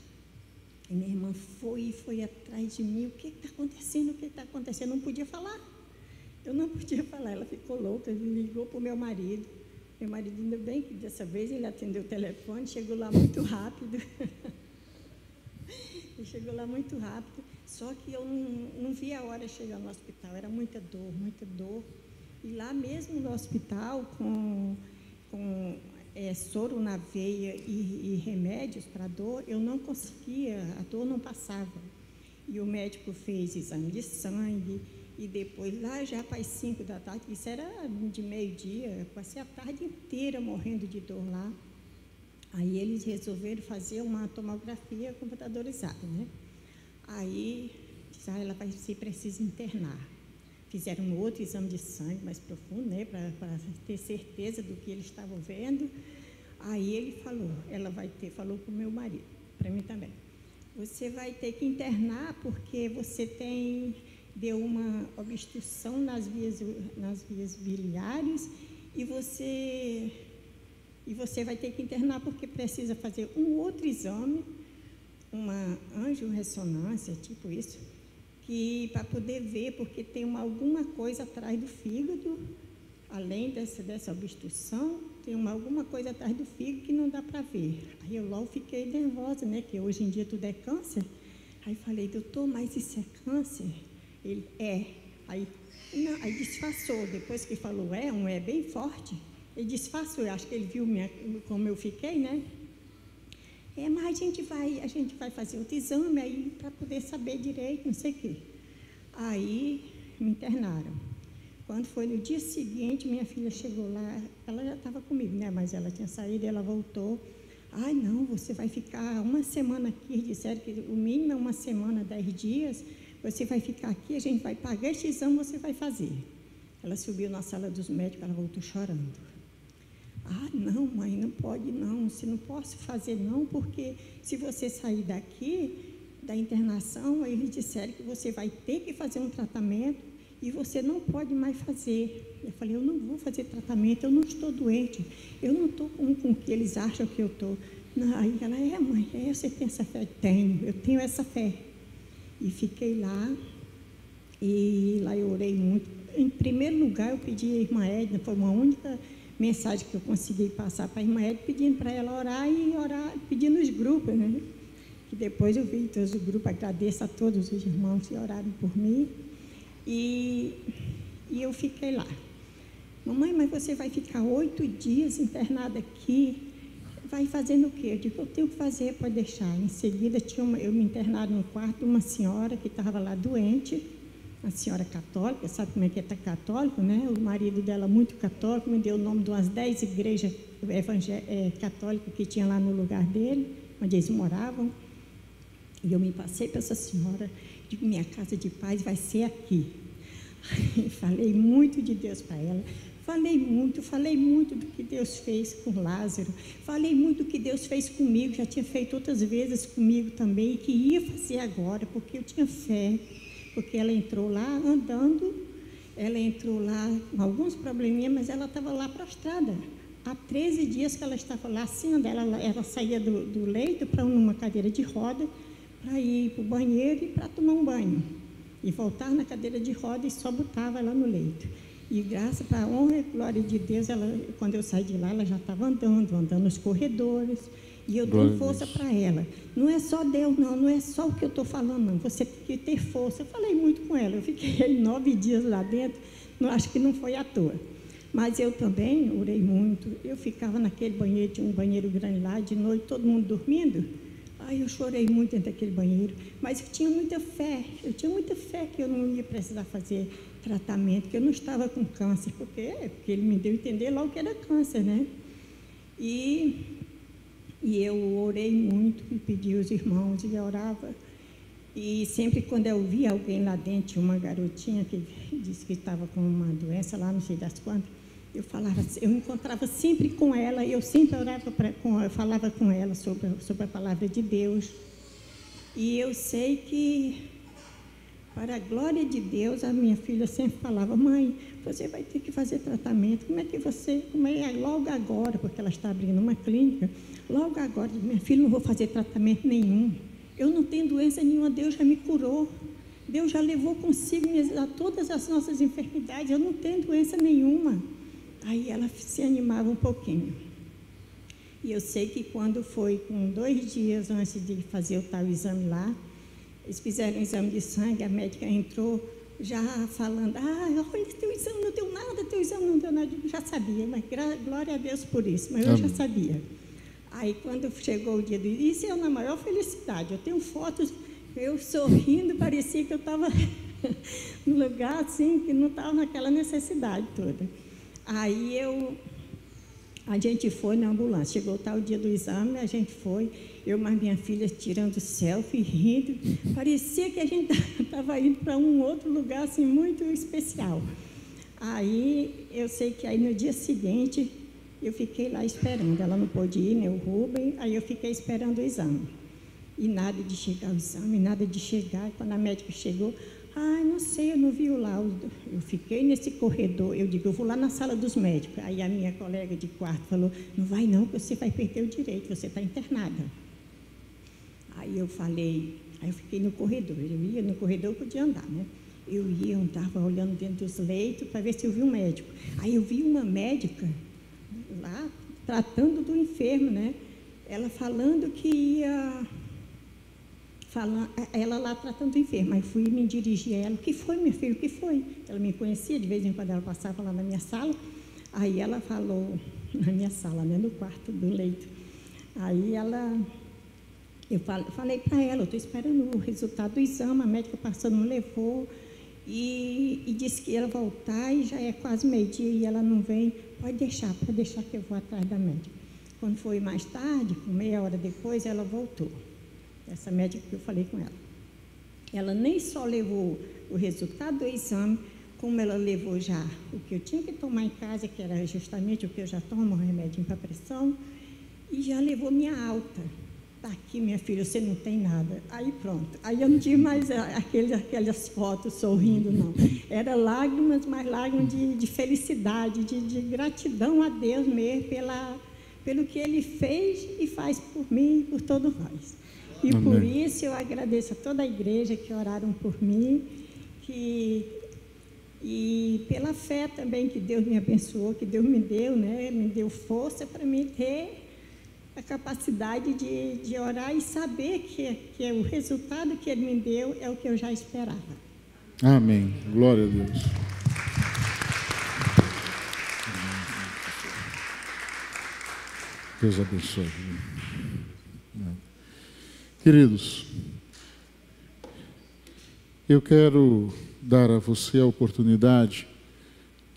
E minha irmã foi e foi atrás de mim. O que está acontecendo? O que está acontecendo? Eu não podia falar. Eu não podia falar. Ela ficou louca, ligou para o meu marido. Meu marido, ainda bem que dessa vez ele atendeu o telefone, chegou lá muito rápido. ele chegou lá muito rápido. Só que eu não, não vi a hora de chegar no hospital. Era muita dor, muita dor. E lá mesmo no hospital, com, com é, soro na veia e, e remédios para dor, eu não conseguia, a dor não passava. E o médico fez exame de sangue, e depois, lá já para as 5 da tarde, isso era de meio-dia, passei a tarde inteira morrendo de dor lá. Aí eles resolveram fazer uma tomografia computadorizada, né? Aí, ah, ela vai, se precisa internar. Fizeram outro exame de sangue mais profundo, né? Para ter certeza do que eles estavam vendo. Aí ele falou, ela vai ter, falou para o meu marido, para mim também. Você vai ter que internar porque você tem deu uma obstrução nas vias, nas vias biliares e você, e você vai ter que internar porque precisa fazer um outro exame, uma angiorressonância, tipo isso, que para poder ver, porque tem uma, alguma coisa atrás do fígado, além dessa, dessa obstrução, tem uma, alguma coisa atrás do fígado que não dá para ver. Aí eu logo fiquei nervosa, né? Que hoje em dia tudo é câncer. Aí falei, doutor, mas isso é câncer? Ele é. Aí, não, aí disfarçou. Depois que falou é, um é bem forte, ele disfarçou. Eu acho que ele viu minha, como eu fiquei, né? É, mas a gente vai, a gente vai fazer outro exame aí para poder saber direito, não sei o quê. Aí me internaram. Quando foi no dia seguinte, minha filha chegou lá, ela já estava comigo, né? Mas ela tinha saído, ela voltou. Ai, não, você vai ficar uma semana aqui. Disseram que o mínimo é uma semana, dez dias. Você vai ficar aqui, a gente vai pagar este exame, você vai fazer. Ela subiu na sala dos médicos, ela voltou chorando. Ah, não, mãe, não pode não, se não posso fazer não, porque se você sair daqui da internação, eles disseram que você vai ter que fazer um tratamento e você não pode mais fazer. Eu falei, eu não vou fazer tratamento, eu não estou doente, eu não estou com, com o que eles acham que eu estou. Aí ela, é mãe, é, você tem essa fé? Tenho, eu tenho essa fé. E fiquei lá, e lá eu orei muito. Em primeiro lugar, eu pedi a irmã Edna, foi uma única mensagem que eu consegui passar para a irmã Edna, pedindo para ela orar e orar, pedindo os grupos, né? Que depois eu vi todos os grupos, agradeço a todos os irmãos que oraram por mim. E, e eu fiquei lá. Mamãe, mas você vai ficar oito dias internada aqui vai fazendo o quê? Eu digo, eu tenho que fazer, pode deixar. Em seguida, tinha uma, eu me internaram no quarto uma senhora que estava lá doente, uma senhora católica, sabe como é que é tá católico, né? O marido dela, muito católico, me deu o nome de umas dez igrejas é, católicas que tinha lá no lugar dele, onde eles moravam. E eu me passei para essa senhora, digo, minha casa de paz vai ser aqui. Falei muito de Deus para ela. Falei muito, falei muito do que Deus fez com Lázaro, falei muito do que Deus fez comigo, já tinha feito outras vezes comigo também, e que ia fazer agora, porque eu tinha fé, porque ela entrou lá andando, ela entrou lá com alguns probleminhas, mas ela estava lá prostrada. Há 13 dias que ela estava lá, assim, ela, ela saía do, do leito para uma cadeira de roda, para ir para o banheiro e para tomar um banho. E voltar na cadeira de roda e só botava ela no leito. E graças para a honra e glória de Deus, ela, quando eu saí de lá, ela já estava andando, andando nos corredores. E eu dou força para ela. Não é só Deus, não, não é só o que eu estou falando, não. Você tem que ter força. Eu falei muito com ela. Eu fiquei nove dias lá dentro. Não, acho que não foi à toa. Mas eu também orei muito. Eu ficava naquele banheiro, tinha um banheiro grande lá, de noite, todo mundo dormindo. Ai, eu chorei muito dentro daquele banheiro. Mas eu tinha muita fé. Eu tinha muita fé que eu não ia precisar fazer tratamento, que eu não estava com câncer, porque, é, porque ele me deu a entender logo que era câncer, né? E, e eu orei muito e pedi aos irmãos e orava. E sempre quando eu via alguém lá dentro, uma garotinha que disse que estava com uma doença lá, não sei das quantas, eu falava, eu encontrava sempre com ela, eu sempre orava pra, com, eu falava com ela sobre, sobre a palavra de Deus. E eu sei que para a glória de Deus, a minha filha sempre falava: Mãe, você vai ter que fazer tratamento. Como é que você, como é logo agora, porque ela está abrindo uma clínica, logo agora, minha filha, não vou fazer tratamento nenhum. Eu não tenho doença nenhuma, Deus já me curou. Deus já levou consigo todas as nossas enfermidades, eu não tenho doença nenhuma. Aí ela se animava um pouquinho. E eu sei que quando foi com dois dias antes de fazer o tal exame lá, eles fizeram o exame de sangue, a médica entrou já falando, ah, olha, teu exame não deu nada, teu exame não deu nada. Eu já sabia, mas glória a Deus por isso, mas eu Amém. já sabia. Aí quando chegou o dia do isso é uma maior felicidade. Eu tenho fotos, eu sorrindo, parecia que eu estava no lugar assim, que não estava naquela necessidade toda. Aí eu a gente foi na ambulância. Chegou tal dia do exame, a gente foi. Eu mais minha filha tirando selfie, rindo. Parecia que a gente estava indo para um outro lugar assim muito especial. Aí eu sei que aí no dia seguinte eu fiquei lá esperando. Ela não pôde ir, nem o Rubem. Aí eu fiquei esperando o exame. E nada de chegar o exame, nada de chegar. Quando a médica chegou, ah, não sei, eu não vi o laudo. Eu fiquei nesse corredor, eu digo, eu vou lá na sala dos médicos. Aí a minha colega de quarto falou, não vai não, que você vai perder o direito, você está internada. Aí eu falei, aí eu fiquei no corredor, eu ia no corredor, eu podia andar, né? Eu ia, andava olhando dentro dos leitos para ver se eu vi um médico. Aí eu vi uma médica lá tratando do enfermo, né? Ela falando que ia falando, ela lá tratando o enfermo. Aí fui me dirigir a ela, o que foi, meu filho, o que foi? Ela me conhecia, de vez em quando ela passava lá na minha sala. Aí ela falou, na minha sala, né, no quarto do leito. Aí ela, eu falei, para ela, estou esperando o resultado do exame, a médica passou, não levou, e, e, disse que ia voltar e já é quase meio-dia e ela não vem. Pode deixar, pode deixar que eu vou atrás da médica. Quando foi mais tarde, meia hora depois, ela voltou essa médica que eu falei com ela. Ela nem só levou o resultado do exame, como ela levou já o que eu tinha que tomar em casa, que era justamente o que eu já tomo, um remédio para pressão, e já levou minha alta. Está aqui, minha filha, você não tem nada. Aí pronto. Aí eu não tive mais aqueles, aquelas fotos sorrindo, não. Era lágrimas, mas lágrimas de, de felicidade, de, de, gratidão a Deus mesmo pela, pelo que Ele fez e faz por mim e por todos nós. E Amém. por isso eu agradeço a toda a igreja que oraram por mim, que e pela fé também que Deus me abençoou, que Deus me deu, né? Me deu força para mim ter a capacidade de, de orar e saber que, que o resultado que Ele me deu é o que eu já esperava. Amém. Glória a Deus. Deus abençoe. Queridos, eu quero dar a você a oportunidade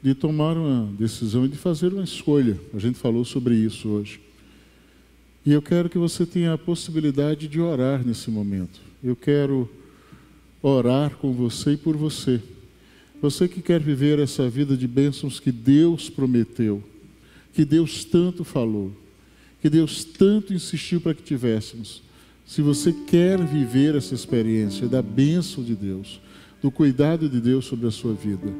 de tomar uma decisão e de fazer uma escolha. A gente falou sobre isso hoje. E eu quero que você tenha a possibilidade de orar nesse momento. Eu quero orar com você e por você. Você que quer viver essa vida de bênçãos que Deus prometeu, que Deus tanto falou, que Deus tanto insistiu para que tivéssemos. Se você quer viver essa experiência da bênção de Deus, do cuidado de Deus sobre a sua vida,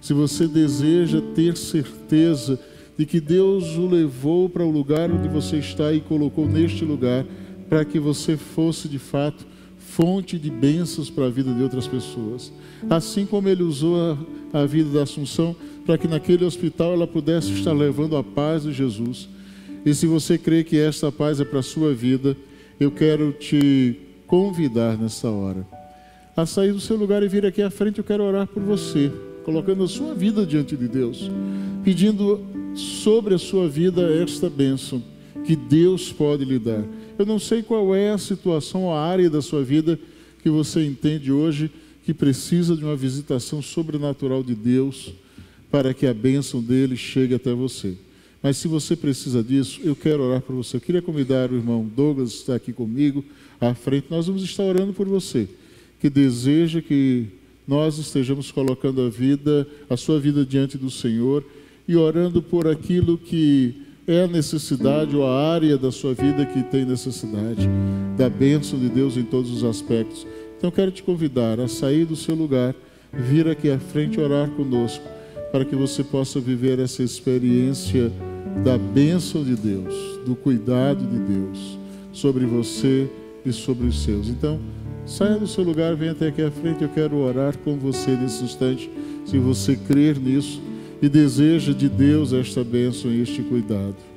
se você deseja ter certeza de que Deus o levou para o lugar onde você está e colocou neste lugar para que você fosse de fato fonte de bênçãos para a vida de outras pessoas. Assim como ele usou a, a vida da Assunção para que naquele hospital ela pudesse estar levando a paz de Jesus. E se você crê que esta paz é para a sua vida, eu quero te convidar nessa hora a sair do seu lugar e vir aqui à frente. Eu quero orar por você, colocando a sua vida diante de Deus, pedindo sobre a sua vida esta bênção que Deus pode lhe dar. Eu não sei qual é a situação, a área da sua vida que você entende hoje que precisa de uma visitação sobrenatural de Deus para que a bênção dele chegue até você. Mas se você precisa disso, eu quero orar por você. Eu queria convidar o irmão Douglas, que está aqui comigo, à frente. Nós vamos estar orando por você, que deseja que nós estejamos colocando a vida, a sua vida diante do Senhor e orando por aquilo que é a necessidade ou a área da sua vida que tem necessidade da bênção de Deus em todos os aspectos. Então quero te convidar a sair do seu lugar, vir aqui à frente orar conosco, para que você possa viver essa experiência da bênção de Deus, do cuidado de Deus sobre você e sobre os seus. Então, saia do seu lugar, venha até aqui à frente. Eu quero orar com você nesse instante, se você crer nisso e deseja de Deus esta bênção e este cuidado.